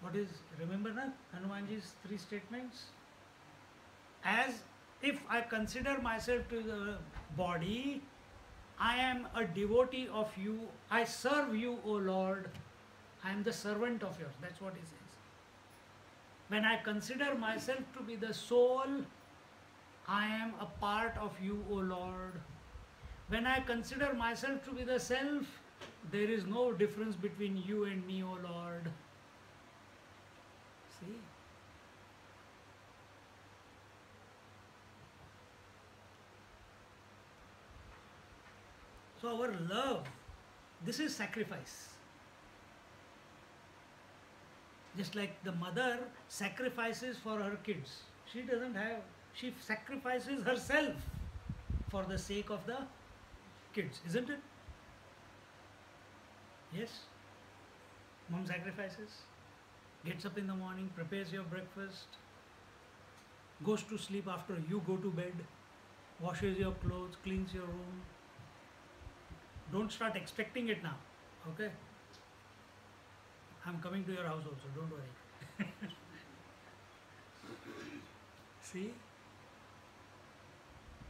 What is, remember na Hanumanji's three statements? As if I consider myself to the body, I am a devotee of you. I serve you, O Lord. I am the servant of yours. That's what he says. When I consider myself to be the soul, I am a part of you, O Lord. When I consider myself to be the self, there is no difference between you and me, O Lord. See? So our love, this is sacrifice. Just like the mother sacrifices for her kids. She doesn't have, she sacrifices herself for the sake of the kids, isn't it? Yes? Mom sacrifices, gets up in the morning, prepares your breakfast, goes to sleep after you go to bed, washes your clothes, cleans your room, don't start expecting it now. Okay? I'm coming to your house also, don't worry. [laughs] See?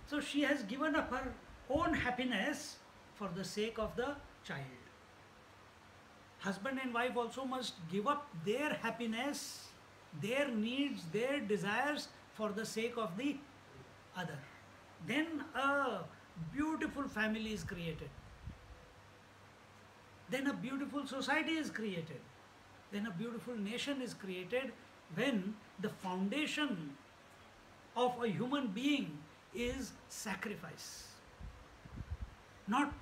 So she has given up her own happiness for the sake of the child. Husband and wife also must give up their happiness, their needs, their desires for the sake of the other. Then a beautiful family is created. Then a beautiful society is created. Then a beautiful nation is created when the foundation of a human being is sacrifice. Not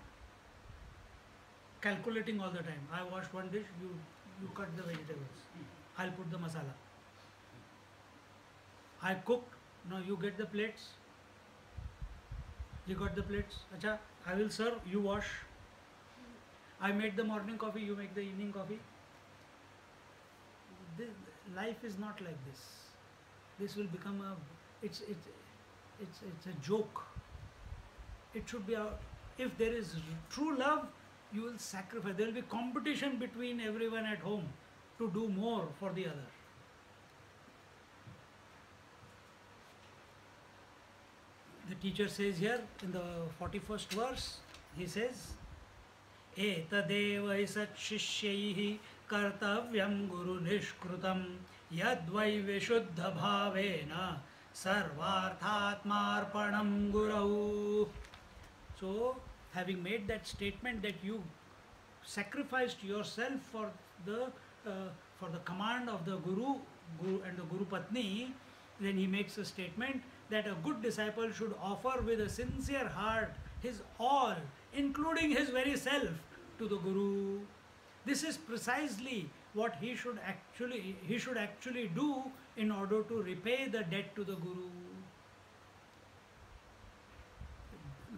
calculating all the time. I wash one dish, you, you cut the vegetables. I'll put the masala. I cooked, now you get the plates. You got the plates. Acha, I will serve, you wash. I made the morning coffee, you make the evening coffee This, life is not like this. This will become a, it's, it's, it's, it's a joke. It should be a, if there is true love, you will sacrifice. There will be competition between everyone at home to do more for the other. The teacher says here in the 41st verse, he says, एतदेव हि सत्शिष्यैः कर्तव्य गुरु निष्कृतम यद्वै विशुद्ध भावेन सर्वार्थात्मार्पणम गुरु। So having made that statement that you sacrificed your self for the for the command of the guru guru and the guru patni then he makes a statement that a good disciple should offer with a sincere heart his all including his very self to the guru This is precisely what he should actually he should actually do in order to repay the debt to the guru.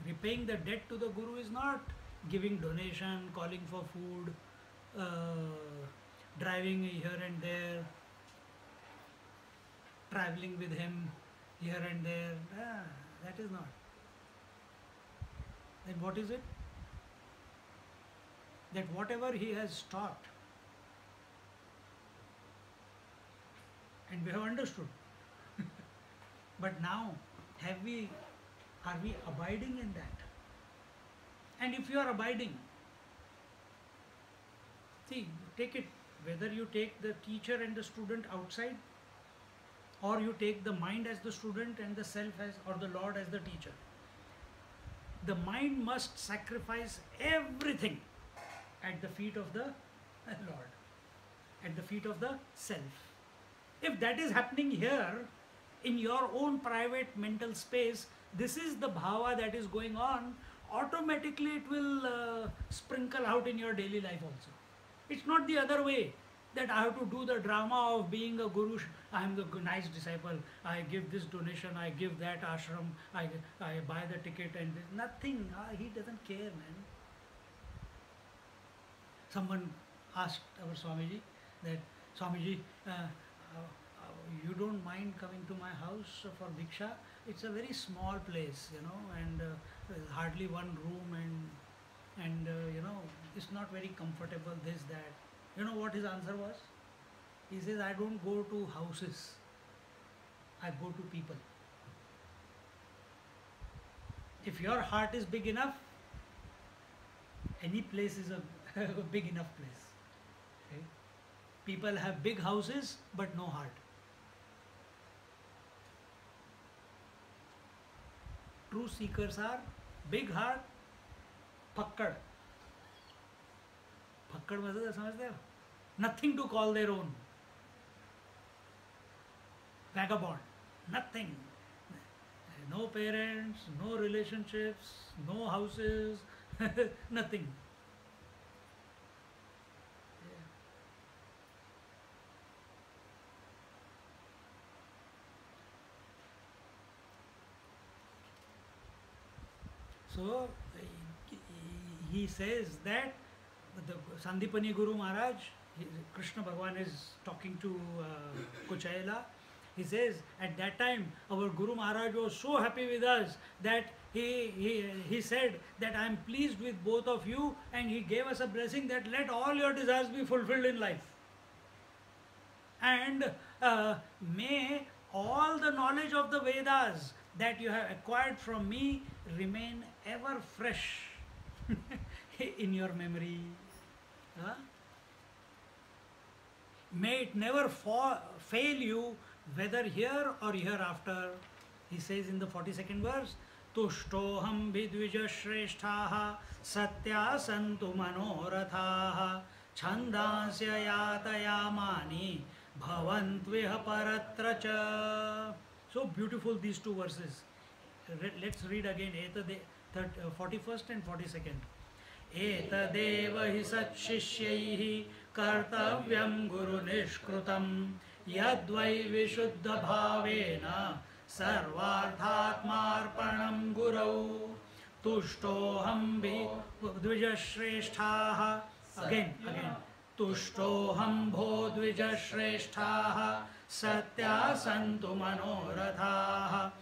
repaying the debt to the guru is not giving donation, calling for food, uh, driving here and there, traveling with him here and there. Ah, that is not. Then what is it? That whatever he has taught, and we have understood. [laughs] but now, have we are we abiding in that? And if you are abiding, see, take it whether you take the teacher and the student outside, or you take the mind as the student and the self as, or the Lord as the teacher. The mind must sacrifice everything at the feet of the Lord, at the feet of the self. If that is happening here, in your own private mental space, this is the bhava that is going on, automatically it will uh, sprinkle out in your daily life also. It's not the other way that I have to do the drama of being a guru. I am the nice disciple. I give this donation. I give that ashram. I, I buy the ticket and nothing. Uh, he doesn't care, man. Someone asked our Swamiji that Swamiji, uh, uh, you don't mind coming to my house for diksha? it's a very small place, you know, and uh, hardly one room, and and uh, you know, it's not very comfortable. This that, you know, what his answer was? He says, I don't go to houses. I go to people. If your heart is big enough, any place is a, [laughs] a big enough place. Okay? People have big houses but no heart. true seekers are big heart, pakkad. Pakkad मतलब समझते हो? Nothing to call their own. Vagabond, nothing. No parents, no relationships, no houses, [laughs] nothing. So he says that the Sandipani Guru Maharaj, Krishna Bhagwan is talking to uh. He says, at that time, our Guru Maharaj was so happy with us that he, he, he said that I am pleased with both of you and he gave us a blessing that let all your desires be fulfilled in life. and uh, may all the knowledge of the Vedas that you have acquired from me remain ever fresh in your memory. Huh? May it never fa- fail you, whether here or hereafter. He says in the 42nd verse, तुष्टोऽहं विद्विजश्रेष्ठाः सत्या सन्तु मनोरथाः छन्दांस्य यातयामानि भवन्त्विह परत्र च So beautiful these two verses. Re- Let's read again etade, third, uh, 41st and 42nd. एतदेव हि सर्वार्थात्मार्पणं गुरौ। तुष्टोऽहं वि द्विजश्रेष्ठाः। अगेन् अगेन् तुष्टोऽहं भो द्विजश्रेष्ठाः। सत्या सन्तु मनोरथाः।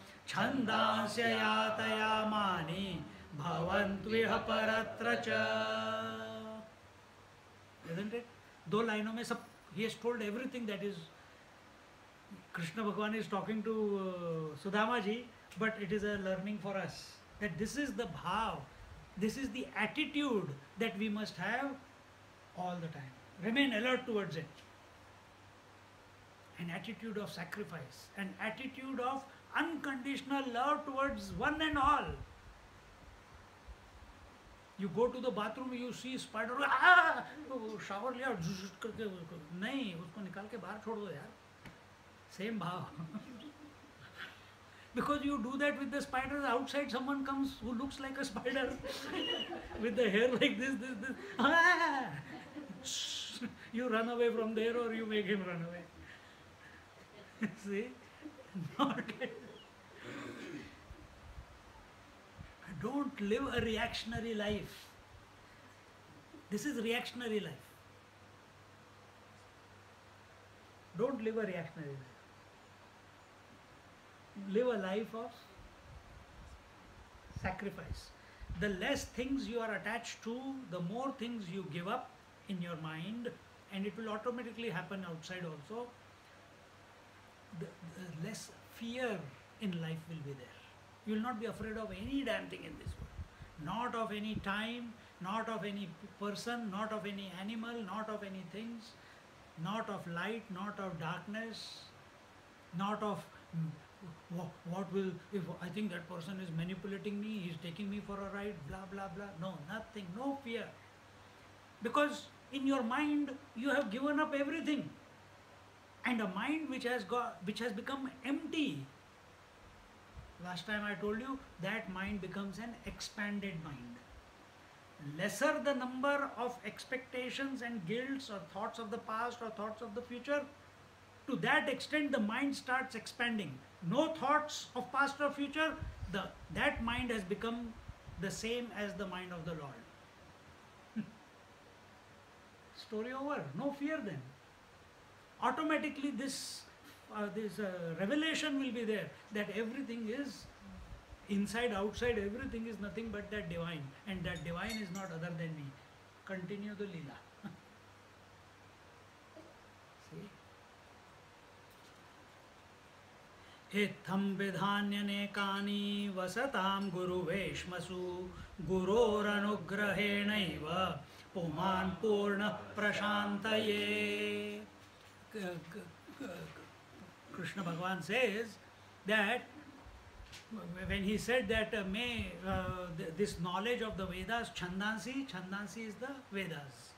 दो लाइनों में सब ही told everything that is Krishna Bhagwan is talking to Sudama ji but it is a learning for us that this is the bhav this is the attitude that we must have all the time remain alert towards it an attitude of sacrifice an attitude of unconditional love towards one and all. You go to the bathroom, you see spider, ah, shower लिया झुझुझ करके नहीं उसको निकाल के बाहर छोड़ दो यार same bhav. because you do that with the spiders outside someone comes who looks like a spider with the hair like this this this ah! you run away from there or you make him run away see not don't live a reactionary life this is reactionary life don't live a reactionary life live a life of sacrifice. The less things you are attached to, the more things you give up in your mind, and it will automatically happen outside also. The, the less fear in life will be there. You will not be afraid of any damn thing in this world. Not of any time, not of any person, not of any animal, not of any things, not of light, not of darkness, not of mm, what, what will if i think that person is manipulating me he's taking me for a ride blah blah blah no nothing no fear because in your mind you have given up everything and a mind which has got which has become empty. Last time i told you that mind becomes an expanded mind. Lesser the number of expectations and guilts or thoughts of the past or thoughts of the future to that extent the mind starts expanding. No thoughts of past or future the that mind has become the same as the mind of the lord. [laughs] Story over. No fear then automatically this uh, this uh, revelation will be there that everything is inside outside everything is nothing but that divine and that divine is not other than me continue the lila इत्थं विधान्यनेकानि वसतां गुरुवेश्मसु गुरोरनुग्रहेणैव पुमान् पूर्णप्रशान्तये Krishna Bhagavan says that when he said that uh, may uh, th- this knowledge of the Vedas, Chandansi, Chandansi is the Vedas,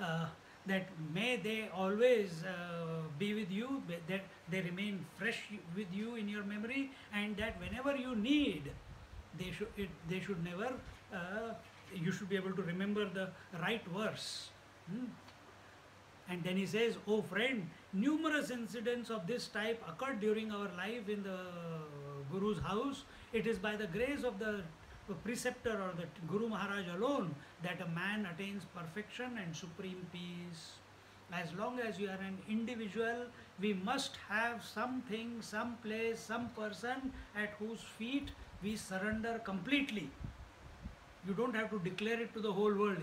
uh, that may they always uh, be with you, that they remain fresh with you in your memory, and that whenever you need, they should it, they should never uh, you should be able to remember the right verse. Hmm? And then he says, Oh friend, numerous incidents of this type occurred during our life in the Guru's house. It is by the grace of the preceptor or the Guru Maharaj alone that a man attains perfection and supreme peace. As long as you are an individual, we must have something, some place, some person at whose feet we surrender completely. You don't have to declare it to the whole world.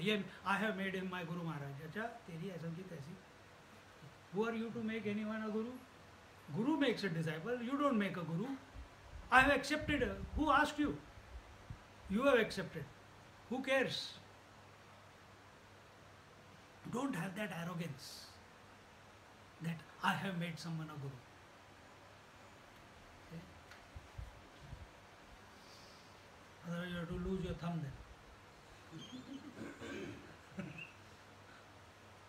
I have made him my Guru Maharaj. Acha, teri aasan ki kaisi?" Who are you to make anyone a guru? Guru makes a disciple, you don't make a guru. I have accepted. Who asked you? You have accepted. Who cares? Don't have that arrogance that I have made someone a guru. Okay? Otherwise, you have to lose your thumb then.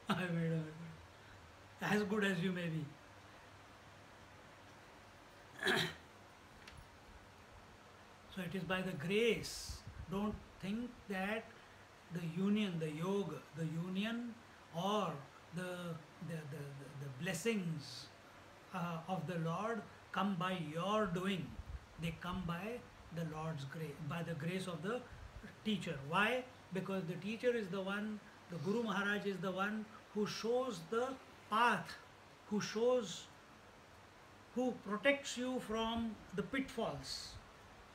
[laughs] I made a as good as you may be. [coughs] so it is by the grace. Don't think that the union, the yoga, the union, or the the, the, the, blessings uh, of the Lord come by your doing. They come by the Lord's grace, by the grace of the teacher. Why? Because the teacher is the one, the Guru Maharaj is the one who shows the path, who shows, who protects you from the pitfalls,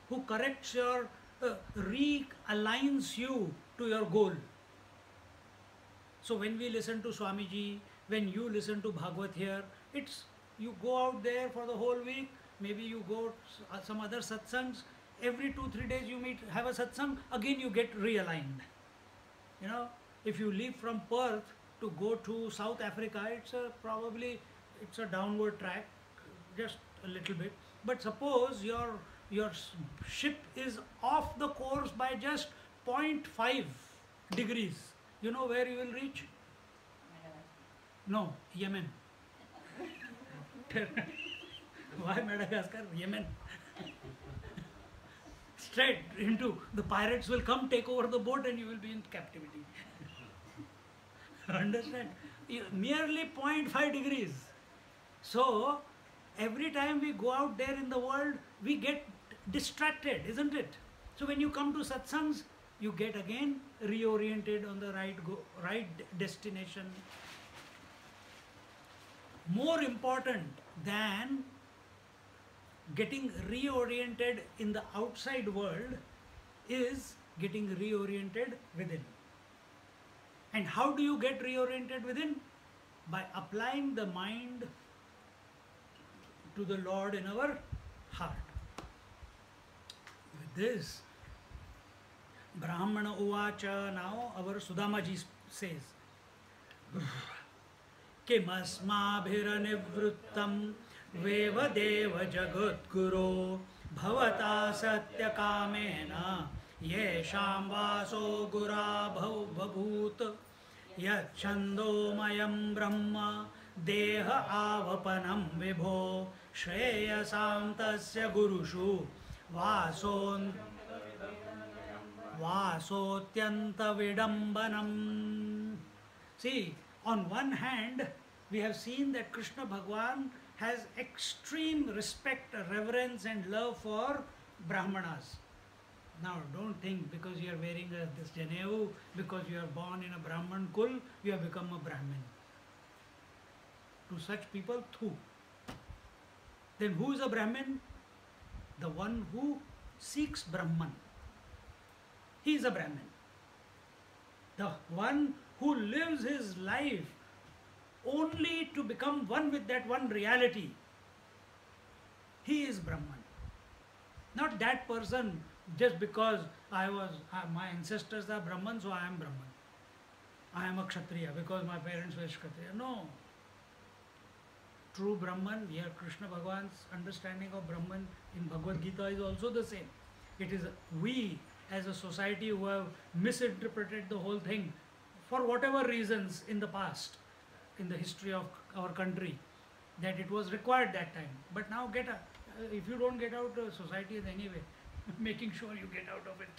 who corrects your, uh, realigns you to your goal. So when we listen to Swamiji, when you listen to Bhagavad here, it's you go out there for the whole week. Maybe you go uh, some other satsangs. Every two three days you meet have a satsang. Again you get realigned. You know, if you leave from Perth to go to South Africa, it's a probably it's a downward track, just a little bit. But suppose your your ship is off the course by just 0.5 degrees. You know where you will reach? No, Yemen. [laughs] Why Madagascar? Yemen. [laughs] Straight into the pirates will come, take over the boat, and you will be in captivity. [laughs] Understand? Merely 0.5 degrees. So, every time we go out there in the world, we get distracted, isn't it? So, when you come to satsangs, you get again reoriented on the right go, right destination. More important than getting reoriented in the outside world is getting reoriented within. And how do you get reoriented within? By applying the mind to the Lord in our heart. With this, Brahmana Uvacha now our Sudamaji says, किमस्माभिरनिवृत्तं वेवदेव जगद्गुरो भवता सत्यकामेन येषां गुरा भव बभूत। ब्रह्म, देह आवपनं विभो, श्रेयसा तस्य गुरुषु। वासोन् वासोऽत्यन्त विडम्बनम् see on one hand we have seen that Krishna Bhagwan has extreme respect reverence and love for Brahmanas Now, don't think because you are wearing a, this Janevu, because you are born in a Brahman kul, you have become a Brahmin. To such people, thu. Then who is a Brahmin? The one who seeks Brahman. He is a Brahmin. The one who lives his life only to become one with that one reality. He is Brahman. Not that person just because I was, uh, my ancestors are Brahman, so I am Brahman. I am a Kshatriya because my parents were Kshatriya. No. True Brahman, here Krishna Bhagavan's understanding of Brahman in Bhagavad Gita is also the same. It is we as a society who have misinterpreted the whole thing for whatever reasons in the past, in the history of our country, that it was required that time. But now get a, if you don't get out, uh, society is anyway making sure you get out of it.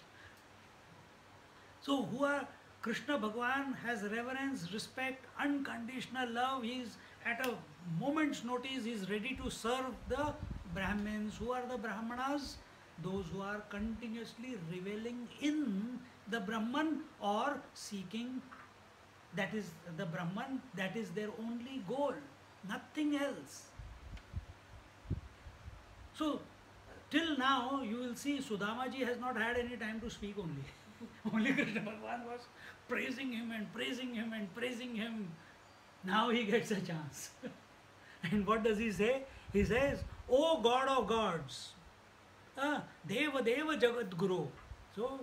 So who are Krishna Bhagwan has reverence, respect, unconditional love. He is at a moment's notice, he is ready to serve the Brahmins. Who are the Brahmanas? Those who are continuously reveling in the Brahman or seeking that is the Brahman, that is their only goal, nothing else. So, till now, you will see Sudamaji has not had any time to speak only. [laughs] only Krishna Bhagwan was praising him and praising him and praising him. Now he gets a chance. [laughs] and what does he say? He says, O God of gods, uh, Deva Deva Jagat Guru. So,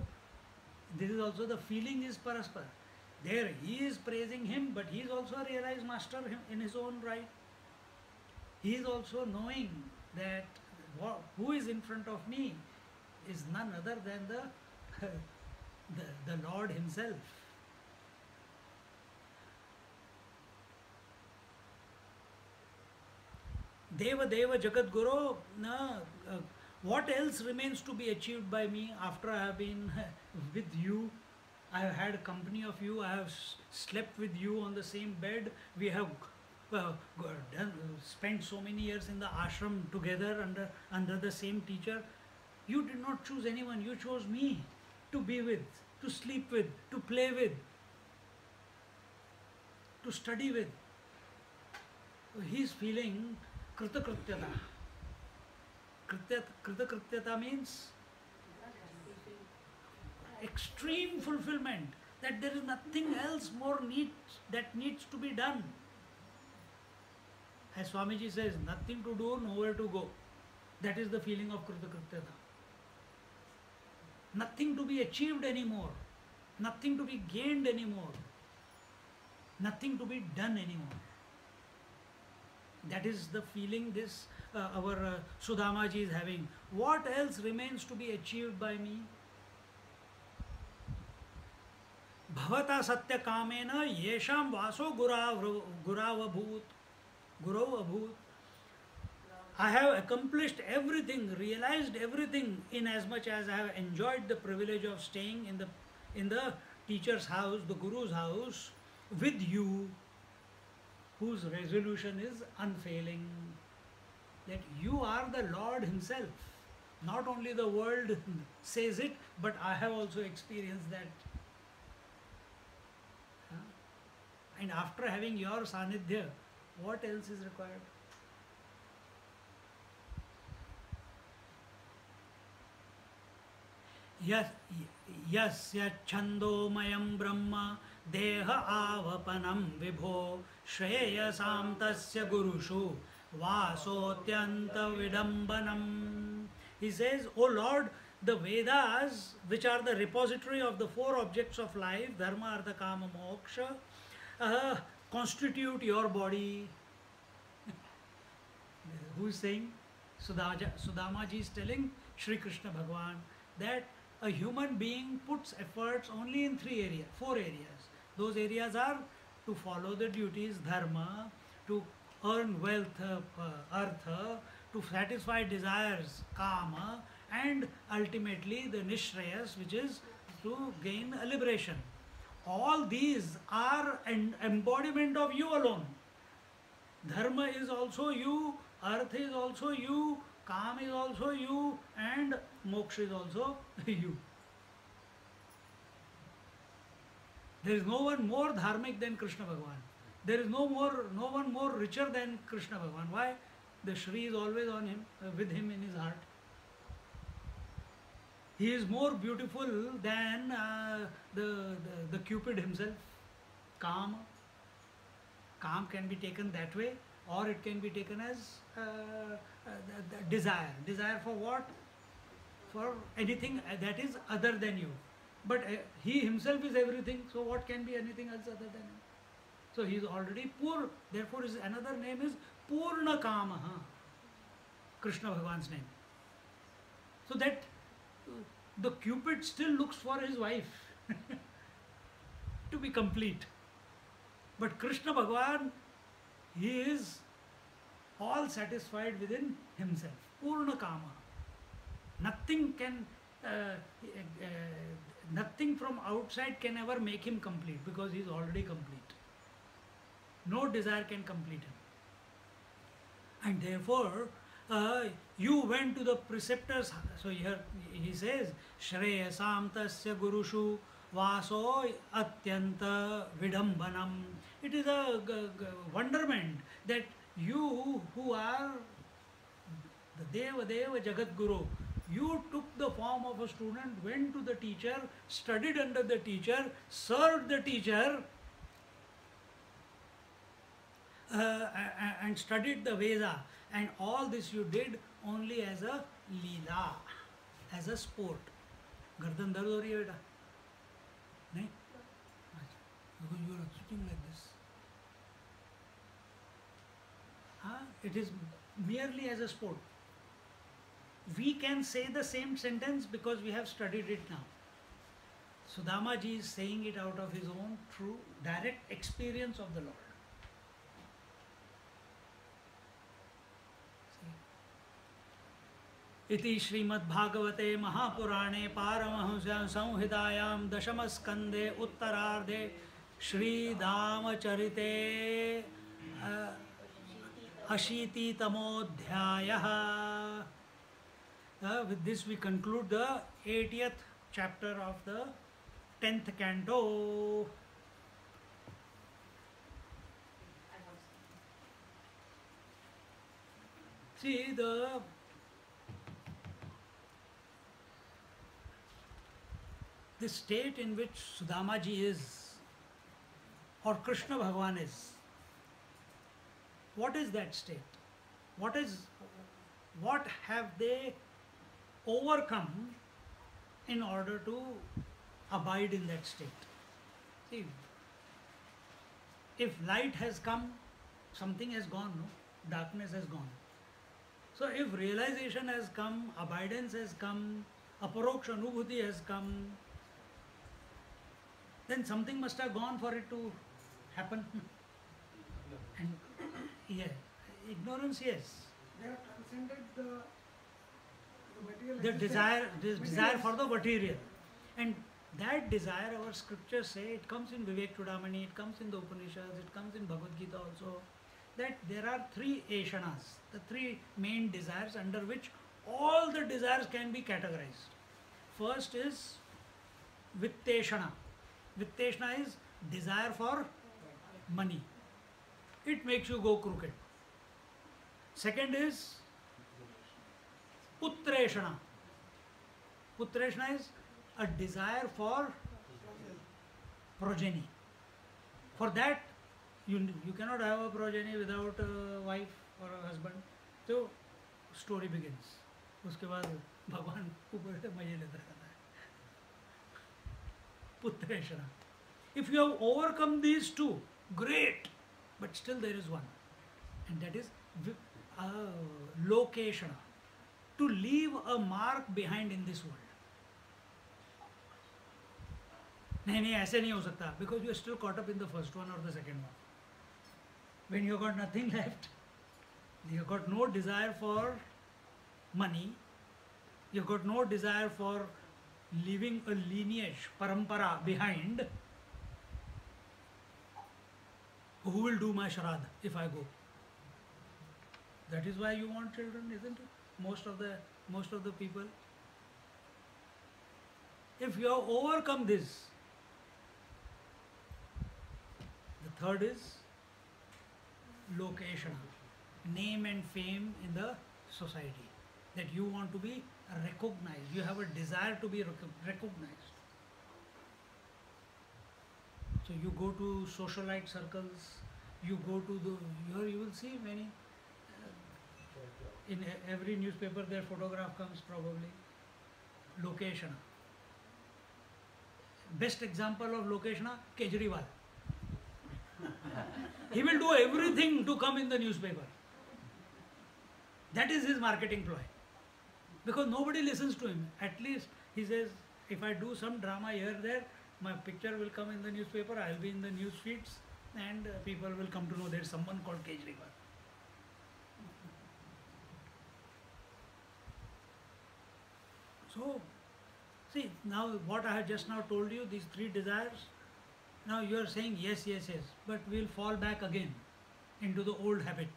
this is also the feeling is Paraspar. There he is praising him, but he is also a realized master in his own right. He is also knowing that who is in front of me is none other than the, [laughs] the, the Lord himself. Deva Deva Jagat Guru, uh, what else remains to be achieved by me after I have been [laughs] with you? I have had company of you, I have slept with you on the same bed, we have uh, done, spent so many years in the ashram together under, under the same teacher. You did not choose anyone, you chose me to be with, to sleep with, to play with, to study with. He's feeling kritakrityata. Kritakrityata means extreme fulfillment, that there is nothing else more needs that needs to be done. As Swamiji says, nothing to do, nowhere to go. That is the feeling of Kritakrityata. Nothing to be achieved anymore. Nothing to be gained anymore. Nothing to be done anymore. That is the feeling this uh, our uh, Sudamaji is having. What else remains to be achieved by me? भवता सत्य कामेन येषाम वासो गुराव गुरावभूत Gurav अभूत I have accomplished everything, realized everything in as much as I have enjoyed the privilege of staying in the in the teacher's house, the guru's house, with you whose resolution is unfailing, that you are the Lord Himself. Not only the world [laughs] says it, but I have also experienced that. And after having your sanidhya, what else is required? Yes छंदोमयम ब्रह्म देह आवपनम विभो श्रेयसाम तस्य गुरुषु वासोत्यंत विडंबनम he says O lord the Vedas which are the repository of the four objects of life dharma artha kama मोक्ष constitute your body. [laughs] Who is saying? Sudama, Sudamaji is telling Sri Krishna Bhagwan that a human being puts efforts only in three areas, four areas. Those areas are to follow the duties, dharma, to earn wealth, uh, artha, to satisfy desires, kama, and ultimately the nishrayas, which is to gain liberation. All these are an embodiment of you alone. Dharma is also you, artha is also you, Kam is also you and moksha is also [laughs] you. There is no one more dharmic than Krishna Bhagavan. There is no more, no one more richer than Krishna Bhagavan. Why? The Shri is always on him, uh, with him in his heart. He is more beautiful than uh, the, the, the Cupid himself. Kam. Kam can be taken that way or it can be taken as uh, uh, desire. Desire for what? For anything that is other than you. But uh, he himself is everything, so what can be anything else other than him? So he is already poor, therefore his another name is Purna Kamaha, Krishna Bhagwan's name. So that the Cupid still looks for his wife [laughs] to be complete. But Krishna Bhagwan, he is all satisfied within himself. Purna Kama. Nothing can, uh, uh, nothing from outside can ever make him complete because he is already complete. No desire can complete him. And therefore, uh, you went to the preceptor's. So here he says shreyasam tasya gurushu vaso atyanta vidambanam it is a wonderment that you who are the Deva Deva Jagat Guru, you took the form of a student, went to the teacher, studied under the teacher, served the teacher, uh, and studied the Veda, and all this you did only as a leela as a sport गर्दन दर्द हो रही है बेटा? नहीं? It is merely as a sport we can say the same sentence because we have studied it now Sudama ji is saying it out of his own through direct experience of the law इति श्रीमद्भागवते महापुराणे पारमहंसंहितायां दशमस्कन्दे उत्तरार्धे श्रीरामचरिते अशीतितमोऽध्यायः। With this we conclude the eightieth chapter of the tenth canto See, the the state in which Sudamaji is or Krishna Bhagavan is. What is that state? What is what have they overcome in order to abide in that state? See, if light has come, something has gone, no? Darkness has gone. So if realization has come, abidance has come, aparoksha anubhuti has come, then something must have gone for it to happen. and yeah, ignorance, yes. They have transcended the, the material. The desire, this desire for the material. And that desire, our scriptures say, it comes in Vivek Chudamani, it comes in the Upanishads, it comes in Bhagavad Gita also, that there are three Eshanas, the three main desires under which all the desires can be categorized. First is Vitteshana. Vitteshana is desire for money. It makes you go crooked. Second is Putreshana. Putreshana is a desire for progeny. For that, you, you cannot have a progeny without a wife or a husband. So, story begins. उसके बाद भगवान ऊपर से मज़े लेता है Putreshana. If you have overcome these two, great. But still there is one. And that is uh, location. To leave a mark behind in this world. नहीं नहीं ऐसे नहीं हो सकता because you still caught up in the first one और the second one when you got nothing left you got no desire for money you got no desire for leaving a lineage parampara behind who will do my shrad if i go that is why you want children isn't it most of the most of the people if you have overcome this the third is Lokeshana, name and fame in the society. That you want to be recognized. You have a desire to be recognized. So you go to socialite circles. You go to the here you will see many. uh, in every newspaper, their photograph comes probably. Lokeshana. Best example of Lokeshana, Kejriwal. [laughs] He will do everything to come in the newspaper. That is his marketing ploy. Because nobody listens to him. At least he says, if I do some drama here, there, my picture will come in the newspaper, I'll be in the news feeds, and uh, people will come to know there's someone called Kejriwal. So, see, now what I have just now told you, these three desires, now you are saying yes, yes, yes, but we'll fall back again into the old habit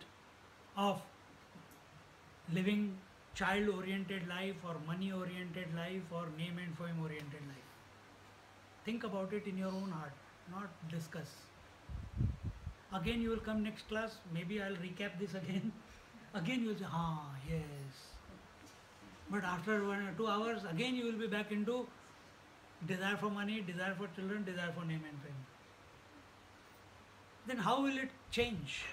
of living child oriented life or money oriented life or name and fame oriented life. Think about it in your own heart, not discuss. Again, you will come next class, maybe I'll recap this again. [laughs] again, you will say, ah, yes. But after one or two hours, again, you will be back into desire for money, desire for children, desire for name and fame. Then how will it change?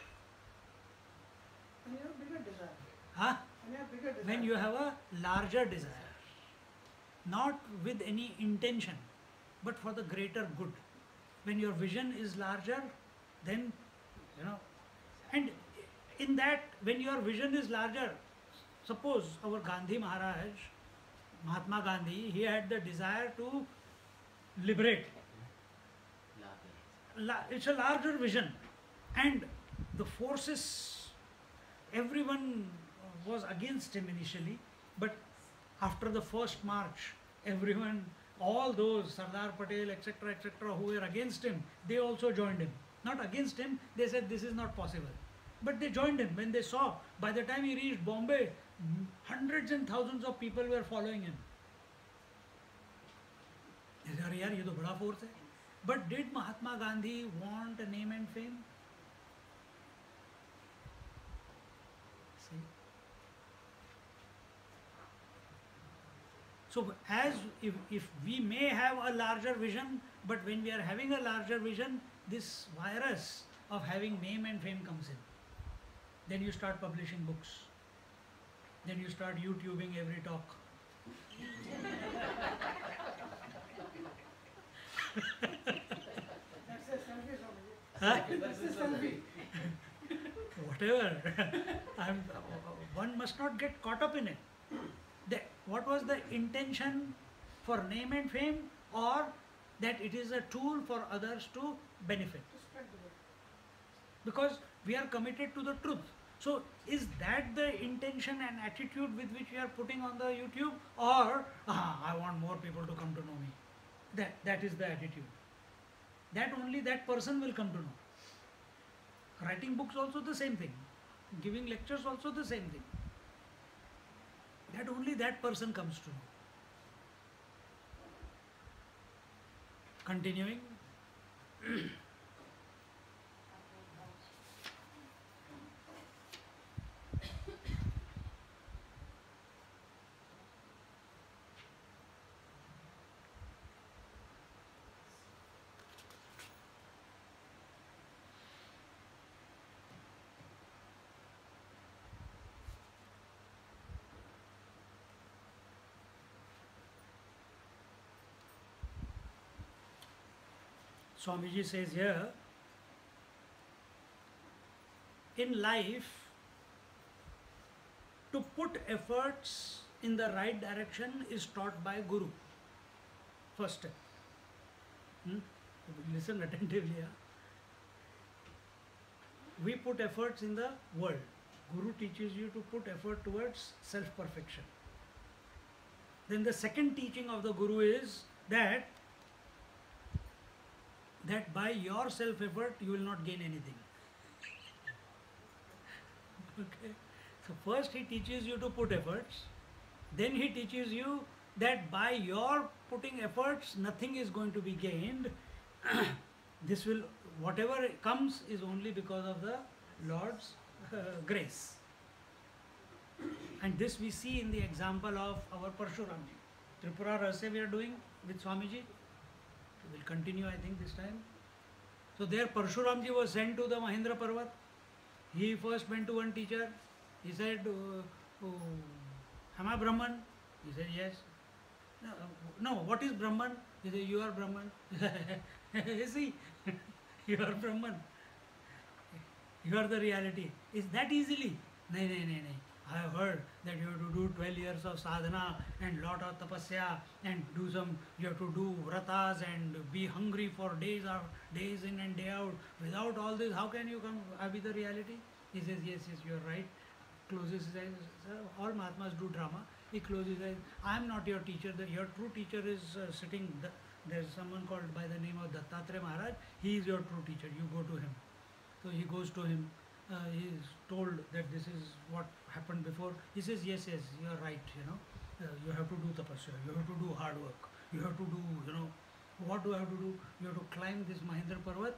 When you have bigger desire. When you have a larger desire, not with any intention, but for the greater good. When your vision is larger, then you know, and in that, when your vision is larger, suppose our Gandhi Maharaj, Mahatma Gandhi, he had the desire to liberate. It's a larger vision, and the forces, everyone was against him initially, but after the first march, everyone, all those Sardar Patel, etc., etc., who were against him, they also joined him. Not against him, they said this is not possible. But they joined him when they saw, by the time he reached Bombay, hundreds and thousands of people were following him. But did Mahatma Gandhi want a name and fame? So as if, if we may have a larger vision, but when we are having a larger vision, this virus of having name and fame comes in. Then you start publishing books. Then you start YouTubing every talk. That's a selfie? That's a selfie. whatever. [laughs] I'm, one must not get caught up in it. What was the intention for name and fame, or that it is a tool for others to benefit? Because we are committed to the truth. So, is that the intention and attitude with which we are putting on the YouTube, or ah, I want more people to come to know me? That that is the attitude. That only that person will come to know. Writing books also the same thing. Giving lectures also the same thing. That only that person comes to know. Continuing. [clears throat] Swamiji says here, in life, to put efforts in the right direction is taught by Guru. First step. Hmm? Listen attentively. We put efforts in the world. Guru teaches you to put effort towards self perfection. Then the second teaching of the Guru is that that by your self effort you will not gain anything. okay. So first he teaches you to put efforts, then he teaches you that by your putting efforts nothing is going to be gained. [clears throat] this will whatever comes is only because of the Lord's uh, grace. And this we see in the example of our Parshuramji. Tripura Rahasya we are doing with Swamiji. Will continue, I think, this time. So there Parshuramji was sent to the Mahendra Parvat. He first went to one teacher. He said, uh, oh, Am I Brahman? He said, Yes. No, no, what is Brahman? He said, You are Brahman. [laughs] is he? [laughs] you are Brahman. You are the reality. Is that easily? No, no, no, nay. I have heard that you have to do 12 years of sadhana and lot of tapasya and do some, you have to do vratas and be hungry for days or days in and day out. Without all this, how can you come be the reality? He says, yes, yes, you are right. Closes his eyes. All Mahatmas do drama. He closes his eyes. I am not your teacher. Your true teacher is uh, sitting. The, there's someone called by the name of Dattatreya Maharaj. He is your true teacher. You go to him. So he goes to him. Uh, he is told that this is what happened before. He says, yes, yes, you are right. You know, uh, you have to do tapasya. You have to do hard work. You have to do, you know, what do I have to do? You have to climb this Mahendra Parvat,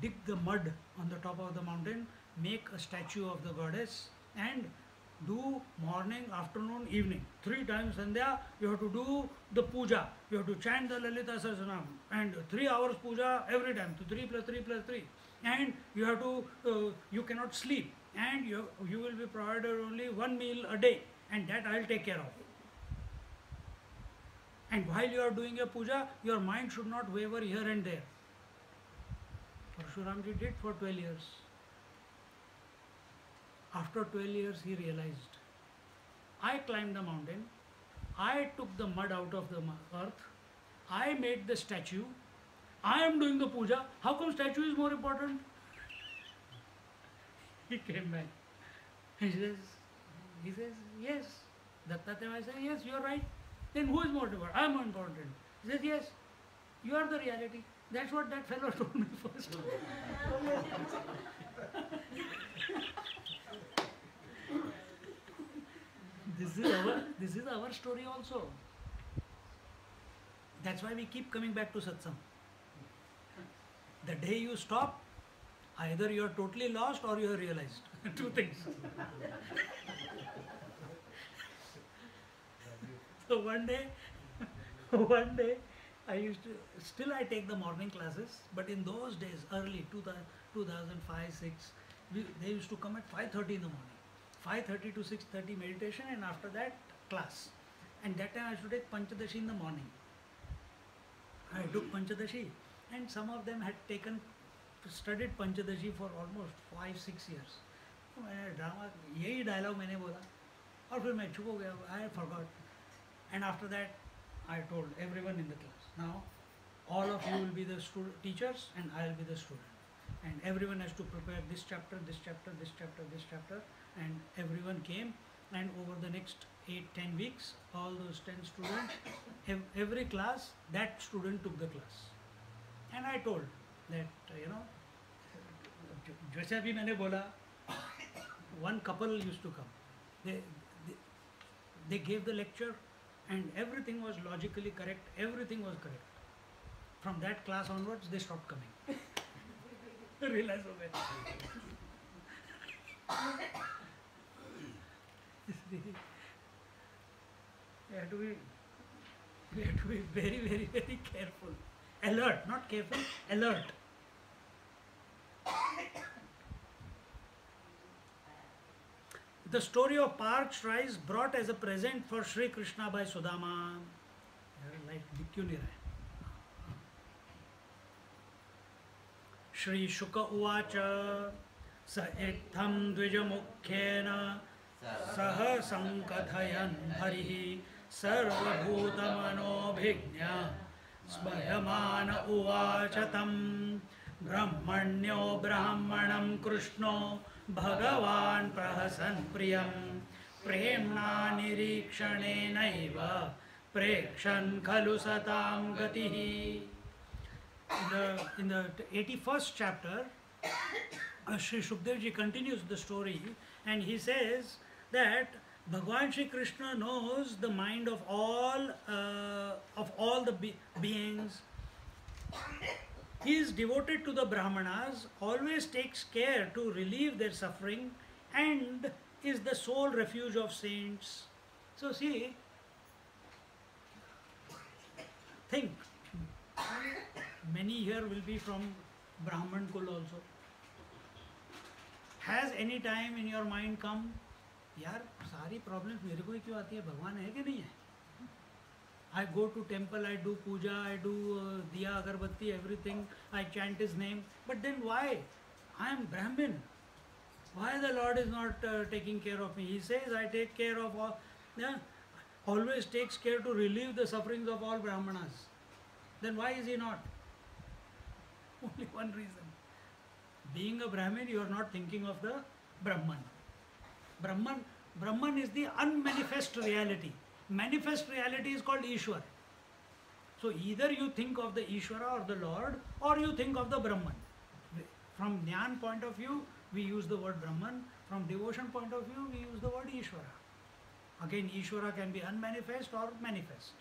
dig the mud on the top of the mountain, make a statue of the goddess, and do morning, afternoon, evening. Three times Sandhya, you have to do the puja. You have to chant the Lalita Sahasranam. And three hours puja every time. So 3 plus 3 plus 3. And you have to, uh, you cannot sleep. And you, you will be provided only one meal a day and that I will take care of. And while you are doing your puja, your mind should not waver here and there. Parshuramji did for 12 years. After 12 years, he realized I climbed the mountain, I took the mud out of the earth, I made the statue, I am doing the puja. How come statue is more important? He came back. He says, he says, yes. Dattatreya says, yes, you are right. Then who is more important? I am important. He says, yes, you are the reality. That's what that fellow [laughs] told me first. [laughs] this is our this is our story also. That's why we keep coming back to satsang. The day you stop, either you are totally lost or you have realized. [laughs] Two things. [laughs] so one day, [laughs] one day, I used to, still I take the morning classes, but in those days, early 2000, 2005, 6, we, they used to come at 5.30 in the morning. 5.30 to 6.30 meditation and after that class. And that time I used to take Panchadashi in the morning. I took Panchadashi and some of them had taken, studied Panchadashi for almost five six years मैंने drama यही dialogue मैंने बोला। और फिर मैं चुप हो गया। I forgot and after that I told everyone in the class now all of you will be the teachers and I will be the student and everyone has to prepare this chapter this chapter this chapter this chapter and everyone came and over the next eight ten weeks all those ten student every class that student took the class and I told that you know जैसे अभी मैंने बोला one couple used to come they gave the lecture and everything was logically correct everything was correct from that class onwards they stop coming realise हो गए. Very very very careful alert not careful alert The story of parched rice brought as a present for Sri Krishna by Sudama. Like क्यों नहीं रहा श्री शुक उवाच स इत्थं द्विजमुख्येन सह सङ्कथयन् हरिः सर्वभूतमनोभिज्ञ स्मयमान उवाच तं ब्रह्मण्यो ब्राह्मणं कृष्णो भगवान् प्रहसन् प्रियं प्रेम्णा निरीक्षणेनैव प्रेक्षन् खलु सतां गतिः in the, in the 81st chapter, uh, Sri Shukdev ji continues the story and he says that Bhagwan Sri Krishna knows the mind of all uh, of all the be- beings. He is devoted to the Brahmanas, always takes care to relieve their suffering, and is the sole refuge of saints. So see, think many here will be from Brahman Kul also. Has any time in your mind come, यार सारी problems मेरे को ही क्यों आती है भगवान है कि नहीं है I go to temple, I do puja, I do uh, diya, agarbatti, everything. I chant His name. But then why? I am Brahmin. Why the Lord is not uh, taking care of me? He says, I take care of all. Yeah, always takes care to relieve the sufferings of all Brahmanas. Then why is He not? [laughs] Only one reason. Being a Brahmin, you are not thinking of the Brahman. Brahman, Brahman is the unmanifest reality. Manifest reality is called Ishwar. So either you think of the Ishwara or the Lord, or you think of the Brahman. From Jnana point of view, we use the word Brahman. From devotion point of view, we use the word Ishwara. Again, Ishwara can be unmanifest or manifest.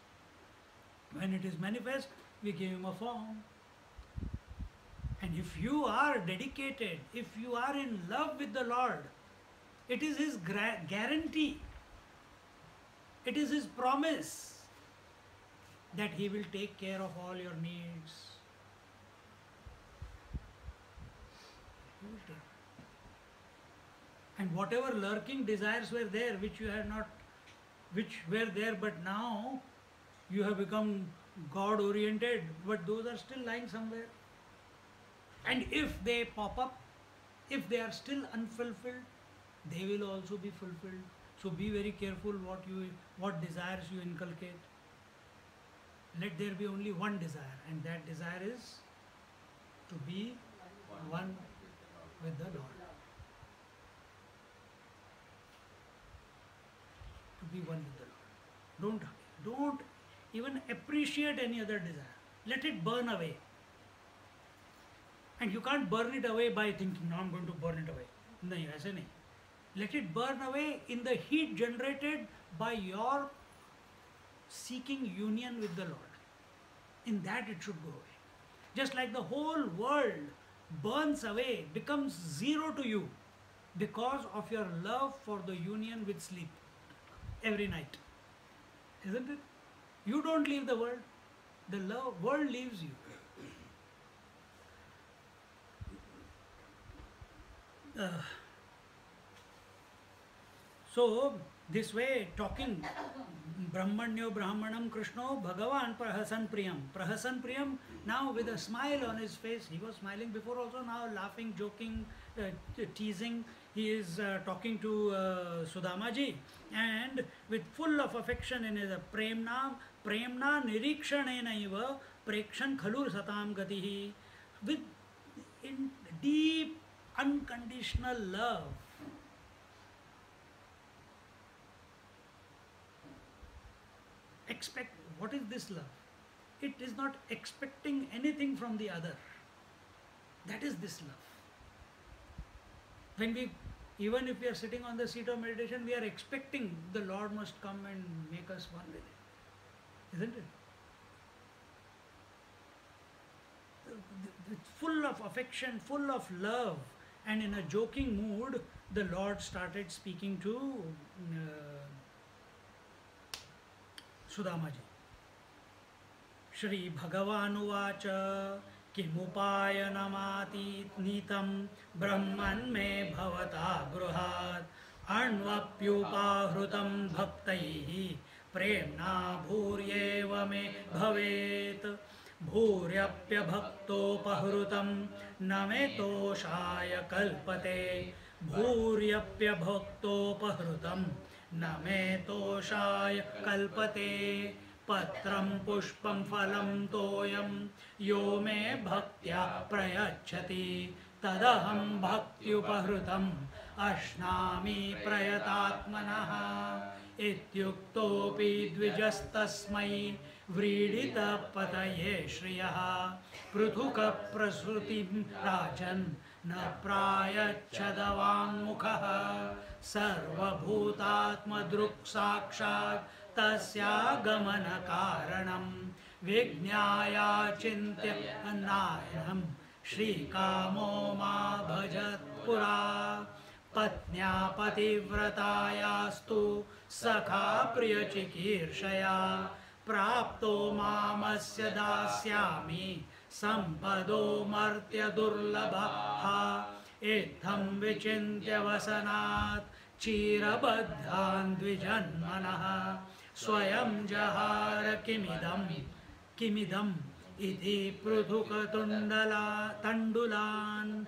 When it is manifest, we give him a form. And if you are dedicated, if you are in love with the Lord, it is His guarantee, it is His promise that He will take care of all your needs. And whatever lurking desires were there, which you had not, which were there, but now you have become God oriented, but those are still lying somewhere. And if they pop up, if they are still unfulfilled, they will also be fulfilled. So be very careful what you what desires you inculcate. Let there be only one desire, and that desire is to be one with the Lord. To be one with the Lord. Don't don't even appreciate any other desire. Let it burn away. And you can't burn it away by thinking, no, I'm going to burn it away. नहीं ऐसे नहीं let it burn away in the heat generated by your seeking union with the Lord. In that it should go away. Just like the whole world burns away, becomes zero to you because of your love for the union with sleep every night. Isn't it? You don't leave the world, the love, world leaves you. Uh, so this way talking ब्रह्मण्यो ब्राह्मणम कृष्णो भगवान प्रहसन प्रियम प्रहसन प्रियम now with a smile on his face he was smiling before also now laughing joking teasing he is talking to Sudama ji and with full of affection in is a प्रेमना प्रेमना निरीक्षण नव प्रेक्षण खलुर सताम गति with in deep unconditional love expect what is this love? It is not expecting anything from the other. That is this love. When we even if we are sitting on the seat of meditation we are expecting the lord must come and make us one with Him. Isn't it? Full of affection full of love and in a joking mood the lord started speaking to uh, Sudama ji. श्रीभगवानुवाच किमुपायनमातीनीतं ब्रह्मन् मे भवता गृहात्, अण्वप्युपाहृतं भक्तैः प्रेम्णा भूर्येव मे भवेत्। भूर्यप्यभक्तोपहृतं न मे तोषाय कल्पते भूर्यप्यभक्तोपहृतम् न मे तोषाय कल्पते। पत्रं पुष्पं फलं तोयं। यो मे भक्त्या प्रयच्छति। तदहं भक्त्युपहृतम्। अश्नामि प्रयतात्मनः। इत्युक्तोऽपि द्विजस्तस्मै व्रीडितपतये श्रियः। पृथुकप्रसृतिं राजन् न प्रायच्छदवाङ्मुखः। सर्वभूतात्मदृक्साक्षात् तस्यागमनकारणं विज्ञायाचिन्त्य नायनं श्रीकामो मा भजत्पुरा पत्न्या पतिव्रतायास्तु सखा प्रियचिकीर्षया प्राप्तो मामस्य दास्यामि सम्पदो मर्त्यदुर्लभः इत्थं विचिन्त्य वसनात् चीरबद्धान् द्विजन्मनः। स्वयं जहार किमिदं किमिदम् इति पृथुकतुण्डला, तण्डुलान्।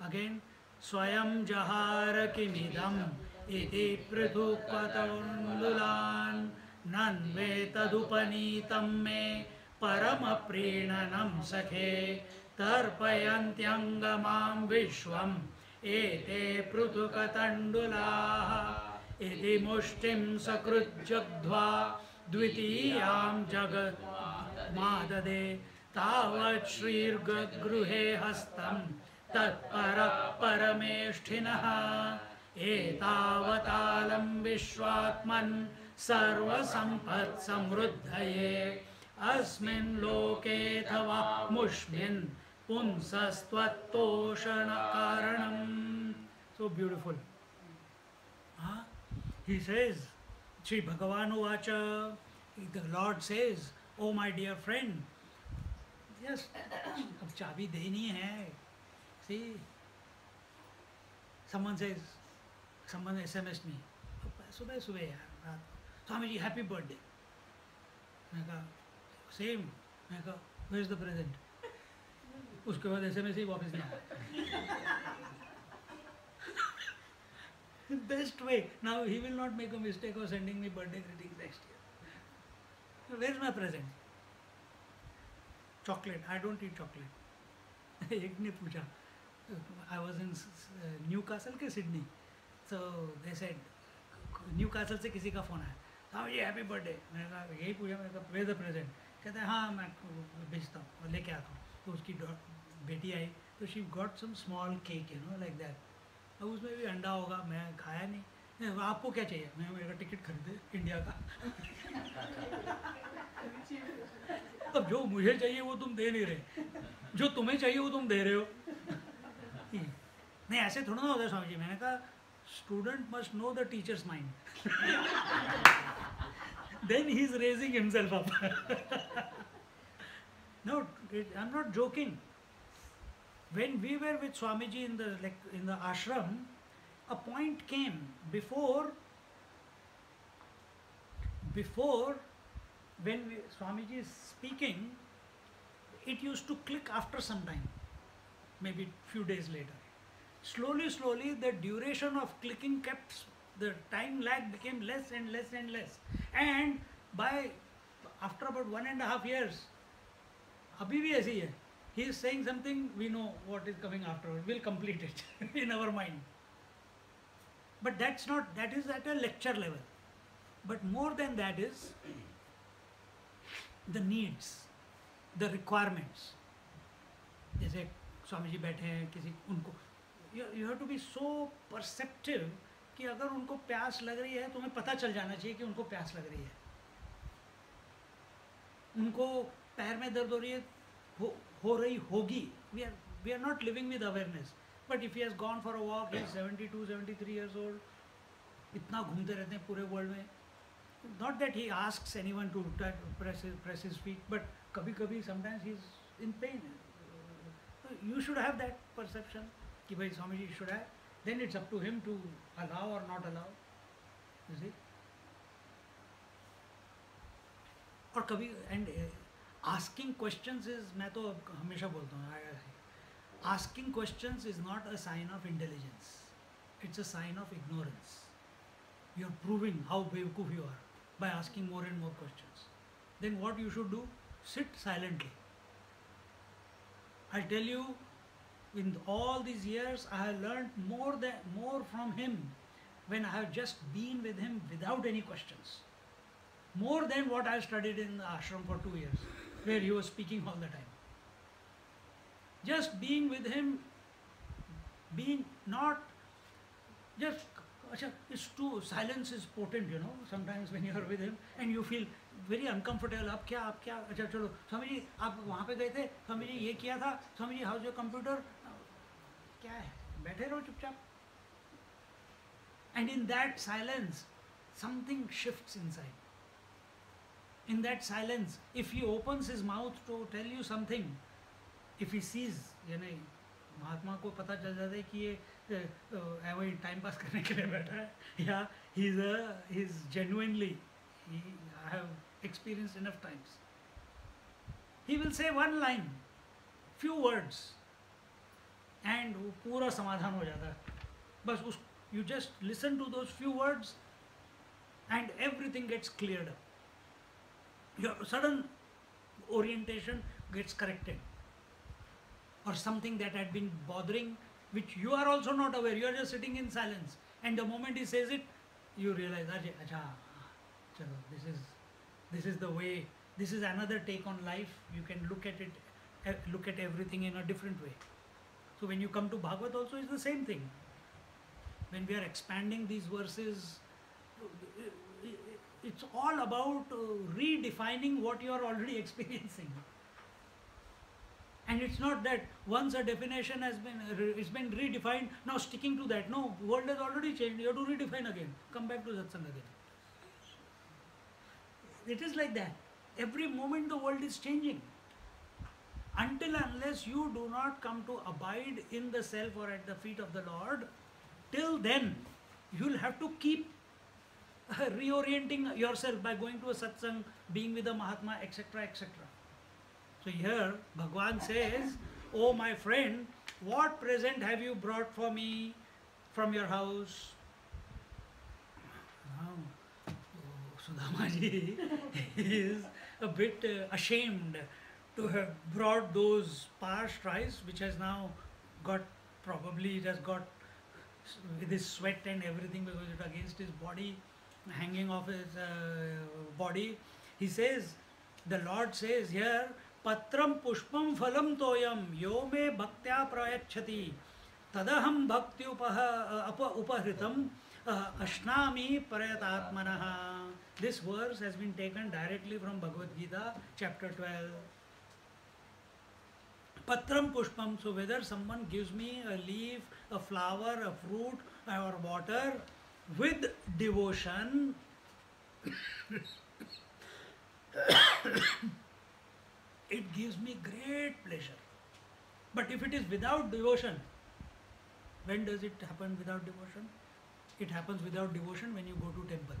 अगेन् स्वयं जहार किमिदम् इति पृथुकतण्डुलान्। नन्वेतदुपनीतं मे परमप्रीणनं सखे, तर्पयन्त्यङ्गमां विश्वम्। एते पृथुकतण्डुलाः, इति मुष्टिं सकृज्जग्ध्वा द्वितीयां जगन्माददे तावत् श्रीर्गगृहे हस्तं तत्परः परमेष्ठिनः। एतावतालं विश्वात्मन् सर्वसम्पत्समृद्धये। अस्मिन् लोके तवा सो ब्यूटिफुल् श्री भगवान उवाच the lord says O my dear friend yes अब चाबी देनी है। See someone says someone SMS me सुबह सुबह यार, रात स्वामी जी हैप्पी बर्थडे मैं कहा सेम मैं कहा वेयर इज़ द प्रेजेंट उसके बाद ऐसे में से ही वापस ना best way now he will not make a mistake of sending me birthday greeting next year where is my present chocolate I don't eat chocolate एक ने पूछा I was in Newcastle के Sydney so they said Newcastle से किसी का phone आया. हाँ ये हैप्पी बर्थडे मैंने कहा, यही पूछा, मैंने कहा वेयर द प्रेजेंट कहते हैं हाँ मैं भेजता हूँ, और लेके आता हूँ। तो उसकी बेटी आई तो she got some small cake you know like that अब उसमें भी अंडा होगा, मैं खाया नहीं। नहीं आपको क्या चाहिए? मैं, मेरा टिकट खरीदे इंडिया का। अब जो मुझे चाहिए, वो तुम दे नहीं रहे। जो तुम्हें चाहिए, वो तुम दे रहे हो। नहीं, ऐसे थोड़ा ना होता है, स्वामी जी। मैंने कहा student must know the teacher's mind then he's raising himself up. [laughs] No i'm not joking. When we were with swamiji in the like in the ashram a point came before before when we, swamiji is speaking it used to click after some time maybe few days later. Slowly slowly the duration of clicking kept the time lag became less and less and less and by after about one and a half years abhi bhi aise hai he is saying something we know what is coming afterwards we'll complete it [laughs] in our mind but that's not that is at a lecture level but more than that is the needs the requirements जैसे स्वामी जी बैठे हैं किसी उनको you have to be so perceptive कि अगर उनको प्यास लग रही है तुम्हें पता चल जाना चाहिए कि उनको प्यास लग रही है। उनको पैर में दर्द हो रही है हो, हो रही होगी। We are we are not living with awareness but if you has gone for a walk is seventy two seventy three years old इतना घूमते रहते हैं पूरे वर्ल्ड में। Not that he ask anyone to press is feet but कभी कभी sometimes he is in pain you should have that perception कि भाई Swami ji should have then it's up to him to allow or not allow you see और कभी and asking questions is मैं तो हमेशा बोलता हूँ asking questions is not a sign of intelligence it's a sign of ignorance you are proving how बेवकूफ you are by asking more and more questions then what you should do sit silently i tell you in all these years I have learned more than more from him when I have just been with him without any questions. More than what I studied in the ashram for two years, where he was speaking all the time. Just being with him, being not just it's too silence is potent, you know. Sometimes when you are with him and you feel very uncomfortable आप क्या आप क्या अच्छा चलो स्वामी जी आप वहाँ पे गए थे स्वामी जी ये किया था Swami ji house your computer क्या है? बैठे रहो चुपचाप। And in that silence something shifts inside. In that silence if he open his mouth to tell you something if he sees यानी महात्मा को पता चल जाता है कि ये वही टाइम पास करने के लिए बैठा है, या he is is genuinely I have experience enough times he will say one line few words and वो पूरा समाधान हो जाता है। बस उस you just listen to those few words and everything gets clear your sudden orientation gets corrected और something that had been bothering which you are also not aware you are just sitting in silence and the moment is says it you realise अरे अच्छा चलो this is this is the way this is another take on life you can look at it look at everything in a different way so when you come to bhagavad also it's the same thing. When we are expanding these verses it's all about uh, redefining what you are already [laughs] experiencing. And it's not that once a definition has been it's been redefined now sticking to that. No world has already changed. You have to redefine again. Come back to satsang again. It is like that. Every moment the world is changing. Until unless you do not come to abide in the self or at the feet of the Lord, till then you'll have to keep [laughs] reorienting yourself by going to a satsang, being with a Mahatma, etc. etc. So here Bhagwan says, Oh my friend, what present have you brought for me from your house? Now, Sudamaji [laughs] is a bit uh, ashamed to have brought those parched rice, which has now got probably it has got with his sweat and everything because it against his body, hanging off his uh, body. He says, the Lord says here, Patram pushpam phalam toyam yo me bhaktya prayachati tadaham bhakti upahritam uh, ashnami prayatatmanaha. This verse has been taken directly from Bhagavad Gita, chapter 12. Patram pushpam, so whether someone gives me a leaf, a flower, a fruit, or water with devotion, [coughs] it gives me great pleasure. But if it is without devotion, when does it happen without devotion? It happens without devotion when you go to temple.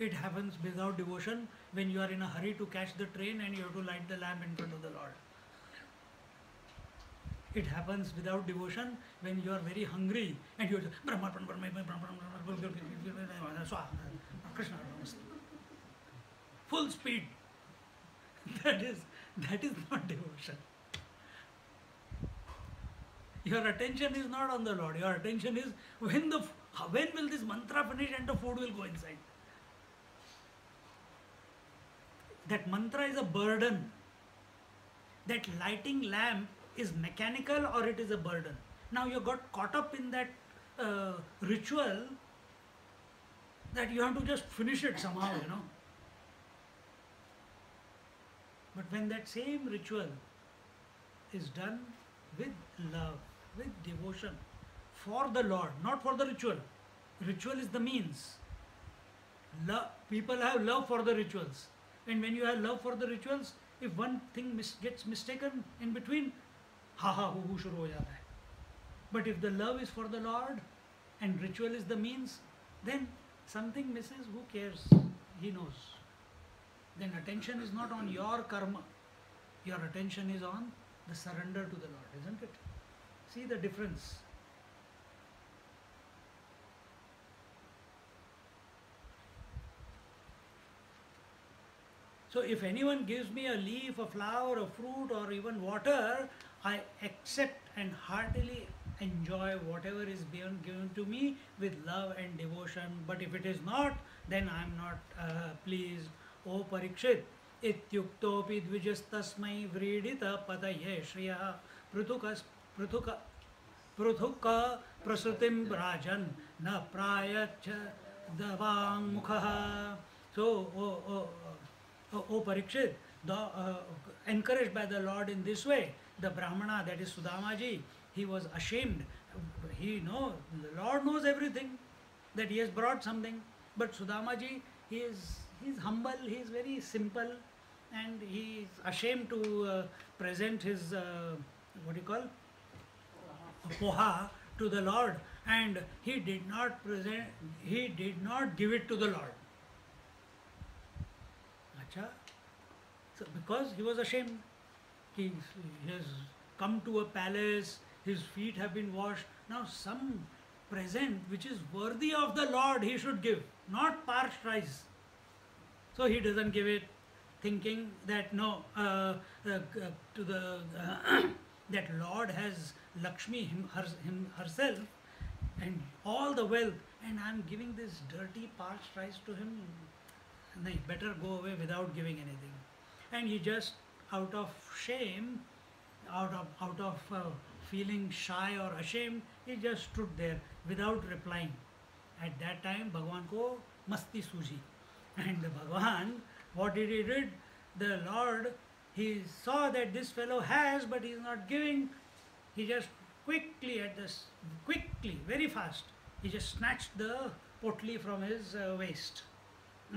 It happens without devotion when you are in a hurry to catch the train and you have to light the lamp in front of the Lord. It happens without devotion when you are very hungry and you are Krishna, full speed. That is that is not devotion. Your attention is not on the Lord. Your attention is when the when will this mantra finish and the food will go inside. That mantra is a burden. That lighting lamp is mechanical or it is a burden. Now you got caught up in that uh, ritual that you have to just finish it somehow, you know. But when that same ritual is done with love, with devotion for the Lord, not for the ritual. Ritual is the means. People have love for the rituals. And when you have love for the rituals, if one thing mis- gets mistaken in between, ha ha hu shuru ho jata hai. But if the love is for the Lord and ritual is the means, then something misses, who cares? He knows. Then attention is not on your karma, your attention is on the surrender to the Lord, isn't it? See the difference. So if anyone gives me a leaf, a flower, a fruit, or even water, I accept and heartily enjoy whatever is being given to me with love and devotion. But if it is not, then I am not uh, pleased. O Parikshit, इत्युक्तोऽपि द्विजस्तस्मै व्रीडितपतये श्रियः पृथुकस् पृथुक पृथुक प्रसृतिं राजन् न प्रायच्छ दवाङ्मुखः o, o Parikshit, the, uh, encouraged by the Lord in this way, the Brahmana, that is Sudamaji, he was ashamed. He know, the Lord knows everything, that he has brought something. But Sudamaji, he is, he is humble, he is very simple, and he is ashamed to uh, present his, uh, what do you call, poha to the Lord. And he did not present, he did not give it to the Lord. Acha. So because he was ashamed, he, has come to a palace, his feet have been washed. Now some present which is worthy of the Lord he should give, not parched rice. So he doesn't give it, thinking that no, uh, uh, to the uh, [clears throat] that Lord has Lakshmi him, her, him herself and all the wealth, and I'm giving this dirty parched rice to him. He better go away without giving anything. And he just out of shame, out of out of uh, feeling shy or ashamed, he just stood there without replying. At that time, Bhagwan ko masti suji. And Bhagwan, what did he did? The Lord, he saw that this fellow has, but he is not giving. He just quickly at this, quickly, very fast, he just snatched the potli from his uh, waist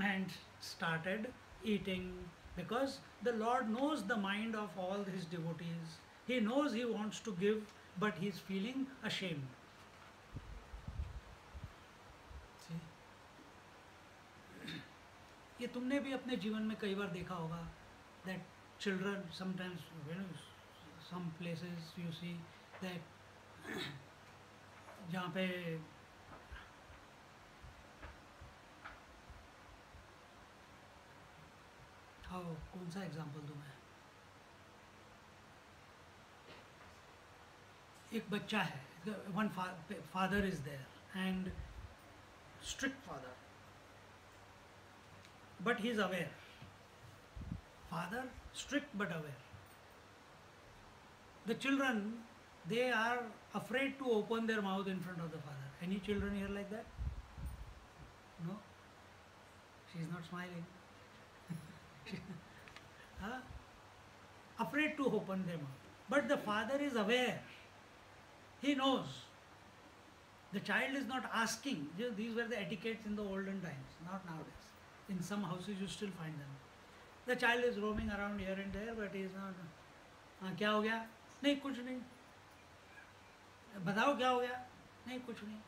and started eating because the Lord knows the mind of all his devotees. He knows he wants to give, but he is feeling ashamed. See? ये तुमने भी अपने जीवन में कई बार देखा होगा that children sometimes you know some places you see that जहाँ पे दिखाओ कौन सा एग्ज़ाम्पल दू मैं? एक बच्चा है one father is there and strict father but he is aware father strict but aware the children they are afraid to open their mouth in front of the father any children here like that no she is not smiling huh? Afraid to open their mouth. But the father is aware. He knows. The child is not asking. These were the etiquettes in the olden times, not nowadays. In some houses you still find them. The child is roaming around here and there, but he is not. हाँ क्या हो गया नहीं कुछ नहीं बताओ क्या हो गया नहीं कुछ नहीं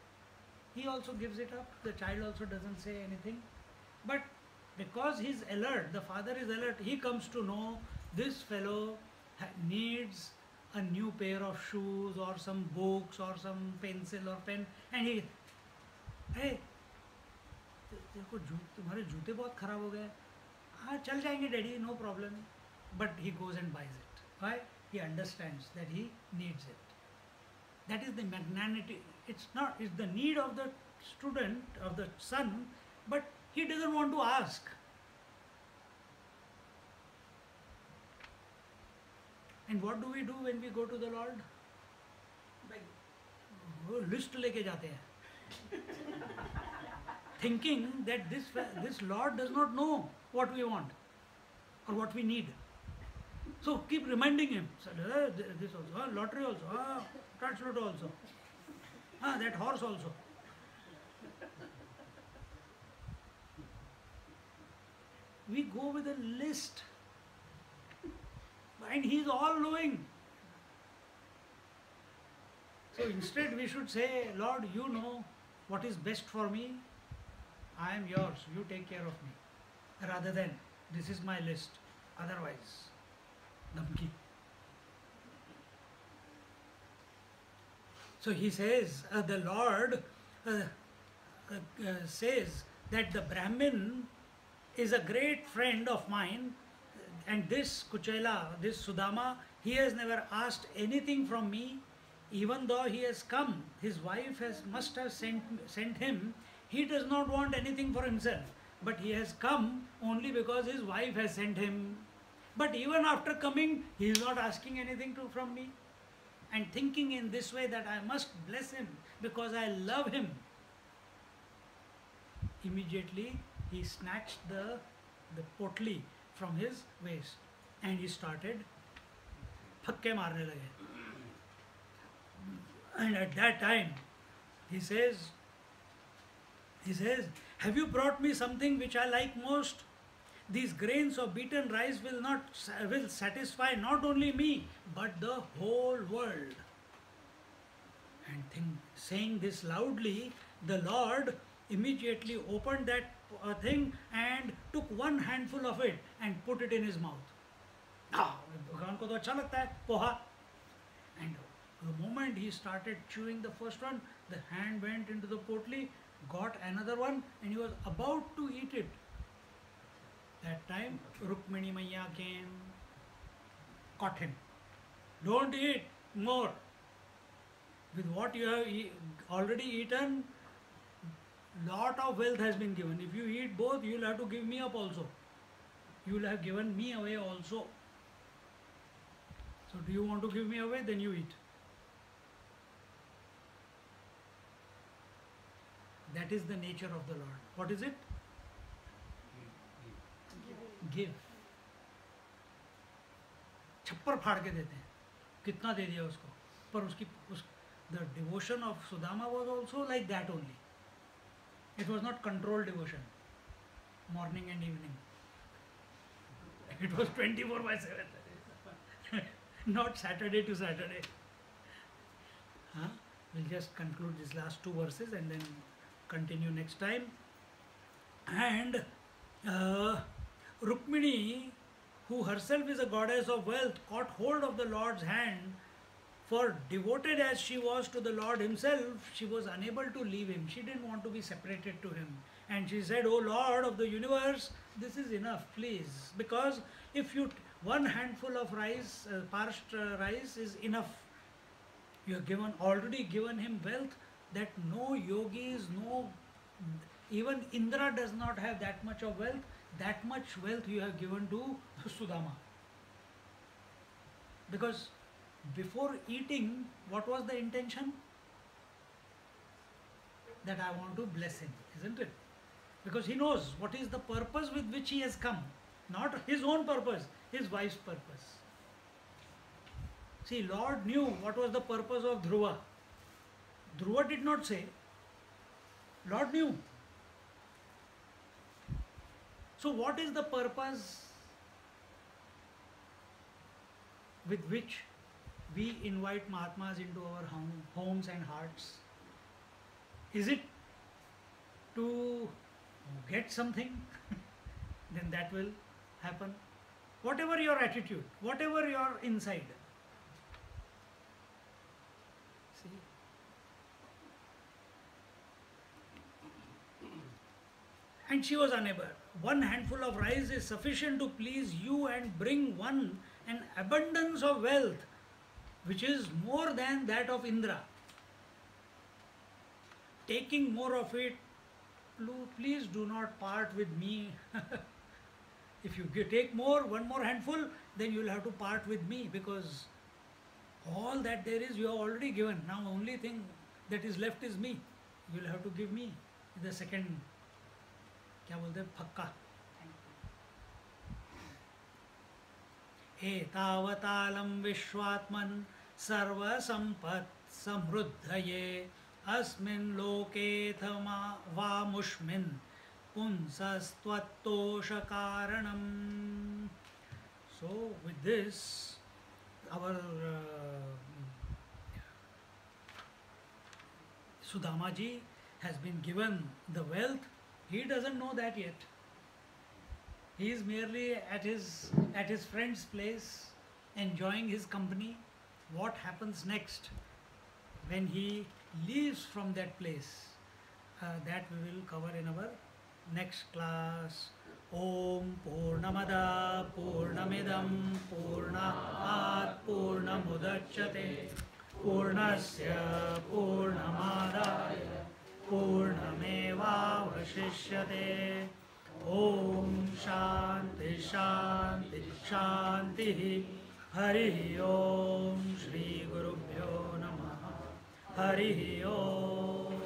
he also gives it up the child also doesn't say anything but because he's alert the father is alert he comes to know this fellow needs a new pair of shoes or some books or some pencil or pen and he hey देखो जू तुम्हारे जूते बहुत खराब हो गए हाँ चल जाएंगे daddy no problem but he goes and buys it why he understands that he needs it that is the magnanimity it's not it's the need of the student of the son but he doesn't want to ask and what do we do when we go to the lord वो list लेके जाते हैं thinking that this this lord does not know what we want or what we need so keep reminding him this also lottery also ah, translate also ah, that horse also We go with a list. And he is all knowing. So instead we should say lord you know what is best for me. I am yours. You take care of me. Rather than this is my list. Otherwise dhamki So he says, uh, the Lord uh, uh, says that the Brahmin is a great friend of mine, and this Kuchela, this Sudama, he has never asked anything from me, even though he has come. His wife has must have sent sent him. He does not want anything for himself, but he has come only because his wife has sent him. But even after coming, he is not asking anything to, from me and thinking in this way that I must bless him because I love him. Immediately he snatched the, the potli from his waist and he started. And at that time he says, he says, have you brought me something which I like most? these grains of beaten rice will not will satisfy not only me but the whole world and think, saying this loudly the lord immediately opened that uh, thing and took one handful of it and put it in his mouth ah bhagwan ko to acha lagta hai poha and the moment he started chewing the first one the hand went into the potli got another one and he was about to eat it that time, Rukmini Maya came, caught him. Don't eat more. With what you have e already eaten, lot of wealth has been given. If you eat both, you will have to give me up also. You will have given me away also. So do you want to give me away? Then you eat. That is the nature of the Lord. What is it? Give छप्पर फाड़ के देते हैं कितना दे दिया उसको पर उसकी उस the devotion of Sudama was also like that only it was not controlled devotion, morning and evening. It was 24 by 7, [laughs] not Saturday to Saturday. Huh? We'll just conclude these last two verses and then continue next time. And uh, Rukmini, who herself is a goddess of wealth, caught hold of the Lord's hand for devoted as she was to the Lord Himself, she was unable to leave Him. She didn't want to be separated to Him. And she said, Oh Lord of the universe, this is enough, please. Because if you, one handful of rice, uh, parched uh, rice is enough. You have given, already given him wealth that no yogis, no, even Indra does not have that much of wealth. That much wealth you have given to Sudama. Because before eating, what was the intention? That I want to bless him, isn't it? Because he knows what is the purpose with which he has come, not his own purpose, his wife's purpose. See, Lord knew what was the purpose of Dhruva. Dhruva did not say, Lord knew. So, what is the purpose with which we invite Mahatmas into our home, homes and hearts? Is it to get something? [laughs] then that will happen. Whatever your attitude, whatever your inside. See? And she was unable. One handful of rice is sufficient to please you and bring one an abundance of wealth, which is more than that of Indra. Taking more of it, please do not part with me. if you take more, one more handful, then you will have to part with me because all that there is you have already given. Now only thing that is left is me. You will have to give me the second क्या बोलते हैं फक्का एतावतालं विश्वात्मन् सर्वसम्पत् समृद्धये अस्मिन् लोकेऽथमा वामुष्मिन् पुंसस्त्वत्तोषकारणम् So with this our uh, Sudamaji has been given the wealth. He doesn't know that yet. He is merely at his at his friend's place, enjoying his company. What happens next when he leaves from that place? Uh, that we will cover in our next class. ॐ पूर्णमदा पूर्णमिदं पूर्णात् पूर्णमुदच्यते पूर्णस्य पूर्णमादाय पूर्णमेवावशिष्यते ॐ शान्ति शान्ति शान्तिः हरिः ॐ श्रीगुरुभ्यो नमः। हरिः ॐ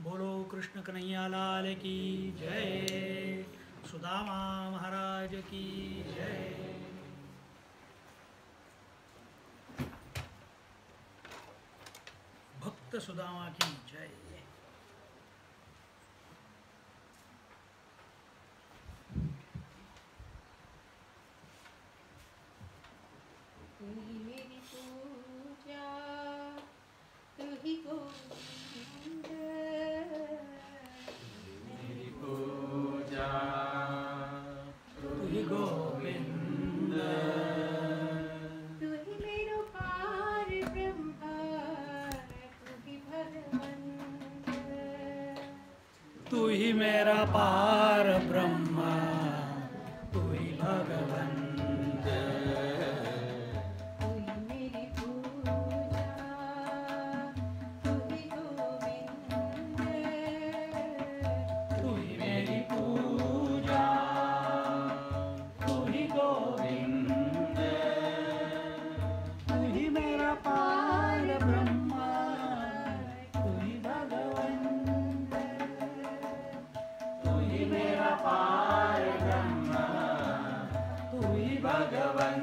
बोलो कृष्ण कन्हैया लाल की जय। सुदामा महाराज की जय। भक्त सुदामा की जय। i got Bhagavan.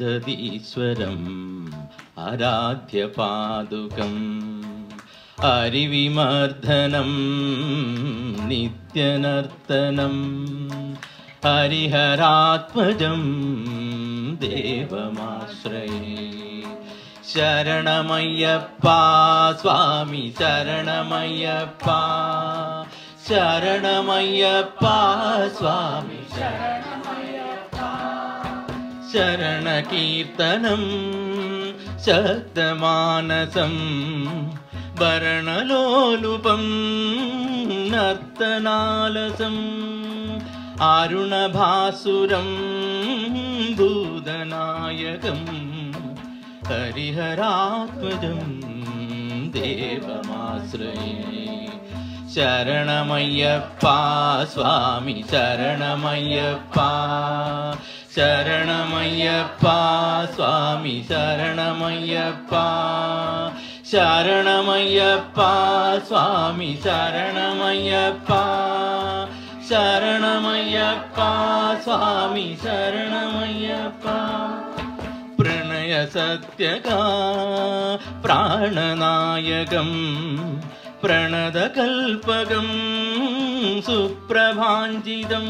ഹരിതീശ്വരം ആരാധ്യപാദുകം അരിവിമർദ്ദനം നിത്യനർത്തനം ഹരിഹരാത്മജം ദേവമാശ്രയേ. ശരണമയ്യപ്പ സ്വാമി ശരണമയ്യപ്പ ശരണമയ്യപ്പ സ്വാമി शरणकीर्तनं शक्तमानसं भरणलोलुपं नर्तनालसम् आरुणभासुरं भूतनायकं हरिहरात्मजं देवमाश्रये। शरणमय्यप्पा स्वामी शरणमय्यप्पा शरणमय्यप्पा स्वामी शरणमय्यप्पा शरणमय्यप्पा स्वामि शरणमय्यप्पा शरणमय्यप्पा स्वामी शरणमय्यप्पा। प्रणयसत्यका प्राणनायकम् प्रणदकल्पकं सुप्रभाञ्जितं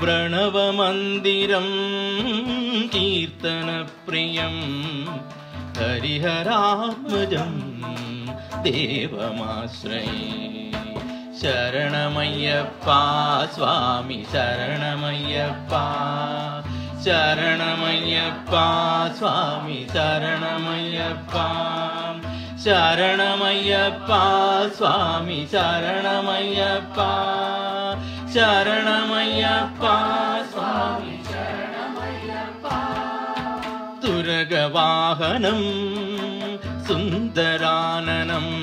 प्रणवमन्दिरं कीर्तनप्रियं हरिहरात्मजं देवमाश्रये शरणमय्यप्पा स्वामि शरणमय्यप्पा शरणमय्यप्पा स्वामि शरणमय्यप्पा। சரணமையப்பா சுவாமி சரணமையப்பா சரணமையப்பா சுவாமி துரக வாகனம் சுந்தரானனம்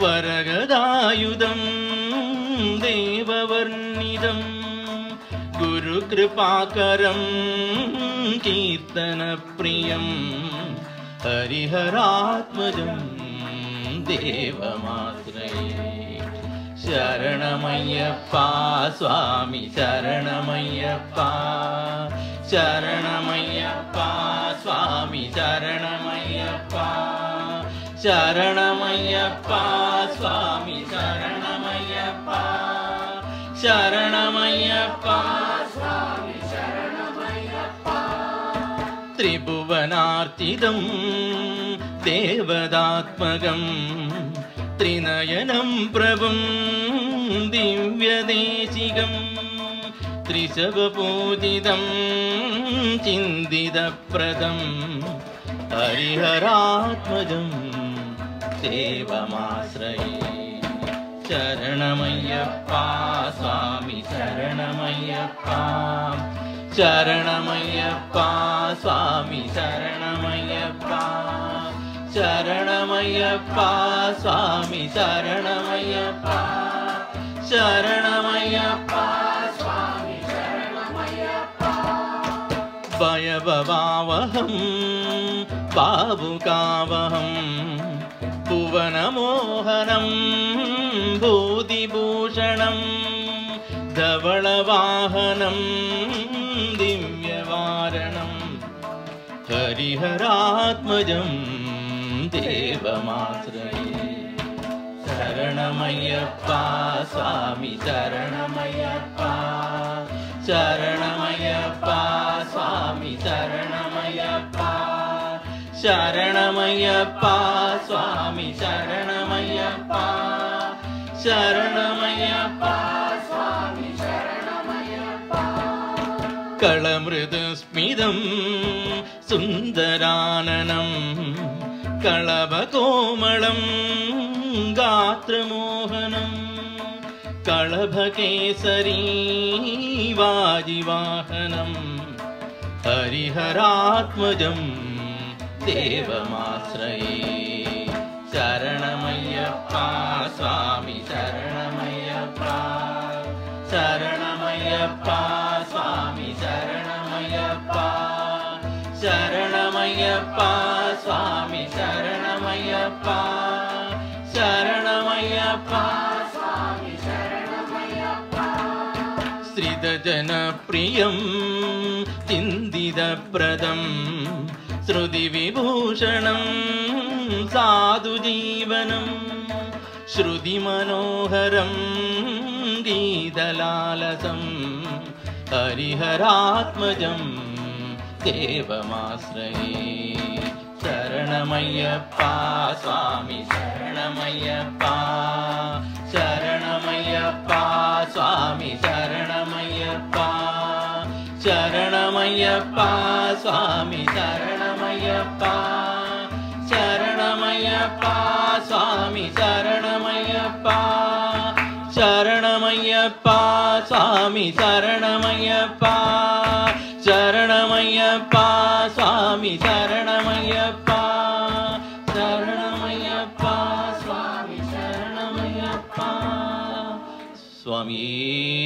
வரகதாயுதம் தேவவர்ணிதம் குரு கிருபாகரம் கீர்த்தன பிரியம் हरिहरात्मजं देवमात्रये शरणमय्यप्पा स्वामी शरणमय्यप्पा। शरणमय्यप्पा स्वामी शरणमय्यप्पा। शरणमय्यप्पा स्वामी शरणमय्यप्पा। शरणमय्यप्पा भुवनार्जितं देवदात्मगं त्रिनयनं प्रभुं दिव्यदेशिगं त्रिशवपूजितं चिन्दितप्रदम् हरिहरात्मजं देवमाश्रये शरणमय्यप्पा स्वामि शरणमय्यप्पा शरणमय्यप्पा स्वामी शरणमय्यप्पा शरणमय्यप्पा स्वामी शरणमय्यप्पा शरणमय्यप्पा स्वामी शरणमय्यप्पा वयभवावहं पाबुकावहं भुवनमोहनं भूतिभूषणं धवलवाहनम् रणम् हरिहरात्मजं देवमाश्रये शरणमय्यप्पा स्वामि शरणमय्यप्पा। शरणमय्यप्पा स्वामि शरणमय्यप्पा। शरणमय्यप्पा स्वामि शरणमय्यप्पा। शरणमय्यप्पा स्वामि शरणमय्यप्पा। कळमृदु सुन्दराननं कलभकोमलं गात्रमोहनं कलभकेसरी वादिवाहनं हरिहरात्मजं देवमाश्रये। शरणमय्यप्पा स्वामि शरणमय्यप्पा शरणमय्यप्पा स्वामि शरणमय्यप्पा स्वामि शरणमय्यप्पा स्वामि शरणमय्यप्पा। श्रितजनप्रियं चिन्तितप्रदं श्रुतिविभूषणं साधुजीवनं श्रुतिमनोहरं गीतलालसं हरिहरात्मजं देवमाश्रये शरणमय्यप्पा स्वामि शरणमय्यप्पा शरणमय्यप्पा स्वामि शरणमय्यप्पा शरणमय्यप्पा स्वामि शरणमय्यप्पा शरणमय्यप्पा स्वामि शरणमय्यप्पा शरणमय्यप्पा स्वामि शरणमय्यप्पा சரணமய்யப்பா சுவாமி சரணமய்யப்பா சரணமய்யப்பா சுவாமி சரணமய்யப்பா. சுவாமியே.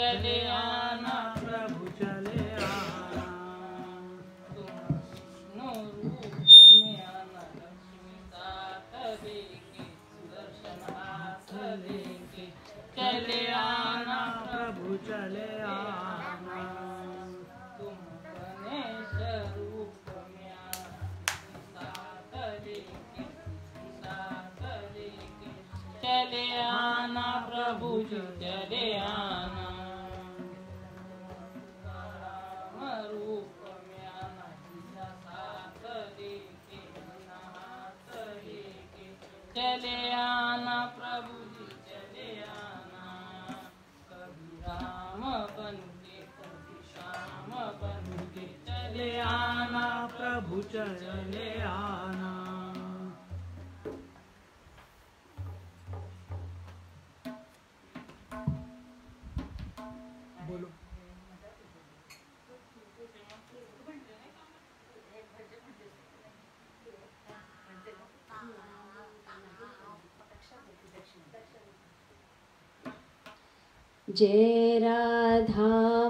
yeah चले आना प्रभु जी चले आना। कभी राम बन के कभी श्याम बन के चले आना प्रभु, चले आना। जय राधा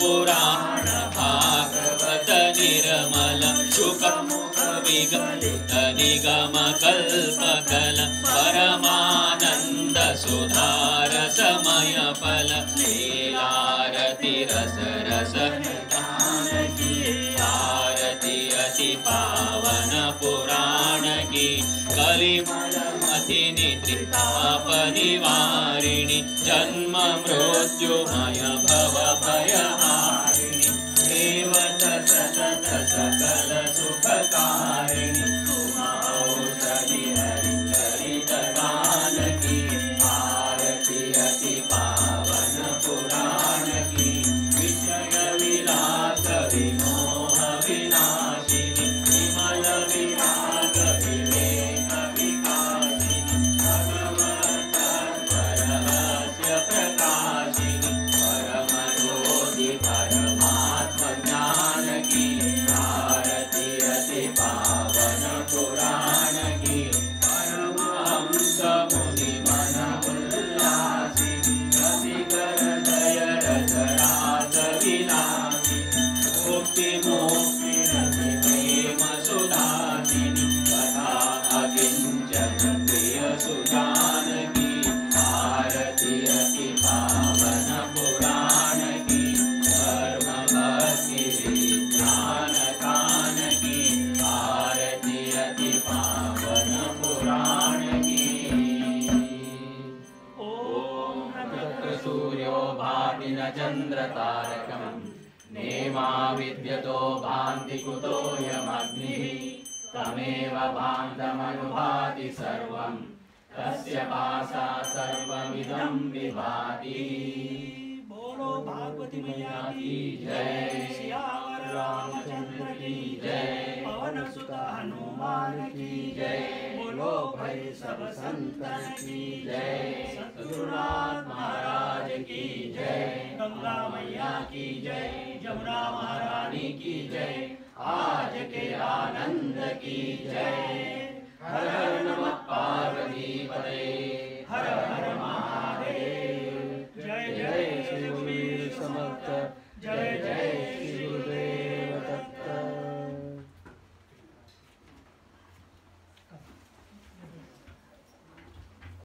पुराणभागवत निरमल शुकं कविगित निगम कल्पकल परमानन्द सुधारसमयपलारति पावन पुराणकी कलिमा निपनिवारिणि जन्म मृत्युमय भव भयहारिणि। देवत भवभयहारिणि सकलसु तमेव भान्तमनुभाति सर्वम् तस्य भासा सर्वमिदं विभाति। बोलो भागवती मैया की जय। सियावर रामचंद्र की जय। पवन सुत हनुमान की जय। बोलो भाई सब संतन की जय। सतगुरुनाथ महाराज की जय। गंगा मैया की जय। जमुना महारानी की जय। आज के आनंद की जय। हर हर नम पार्वती पदे हर हर महादेव, जय। जय श्री समर्थ। जय जय।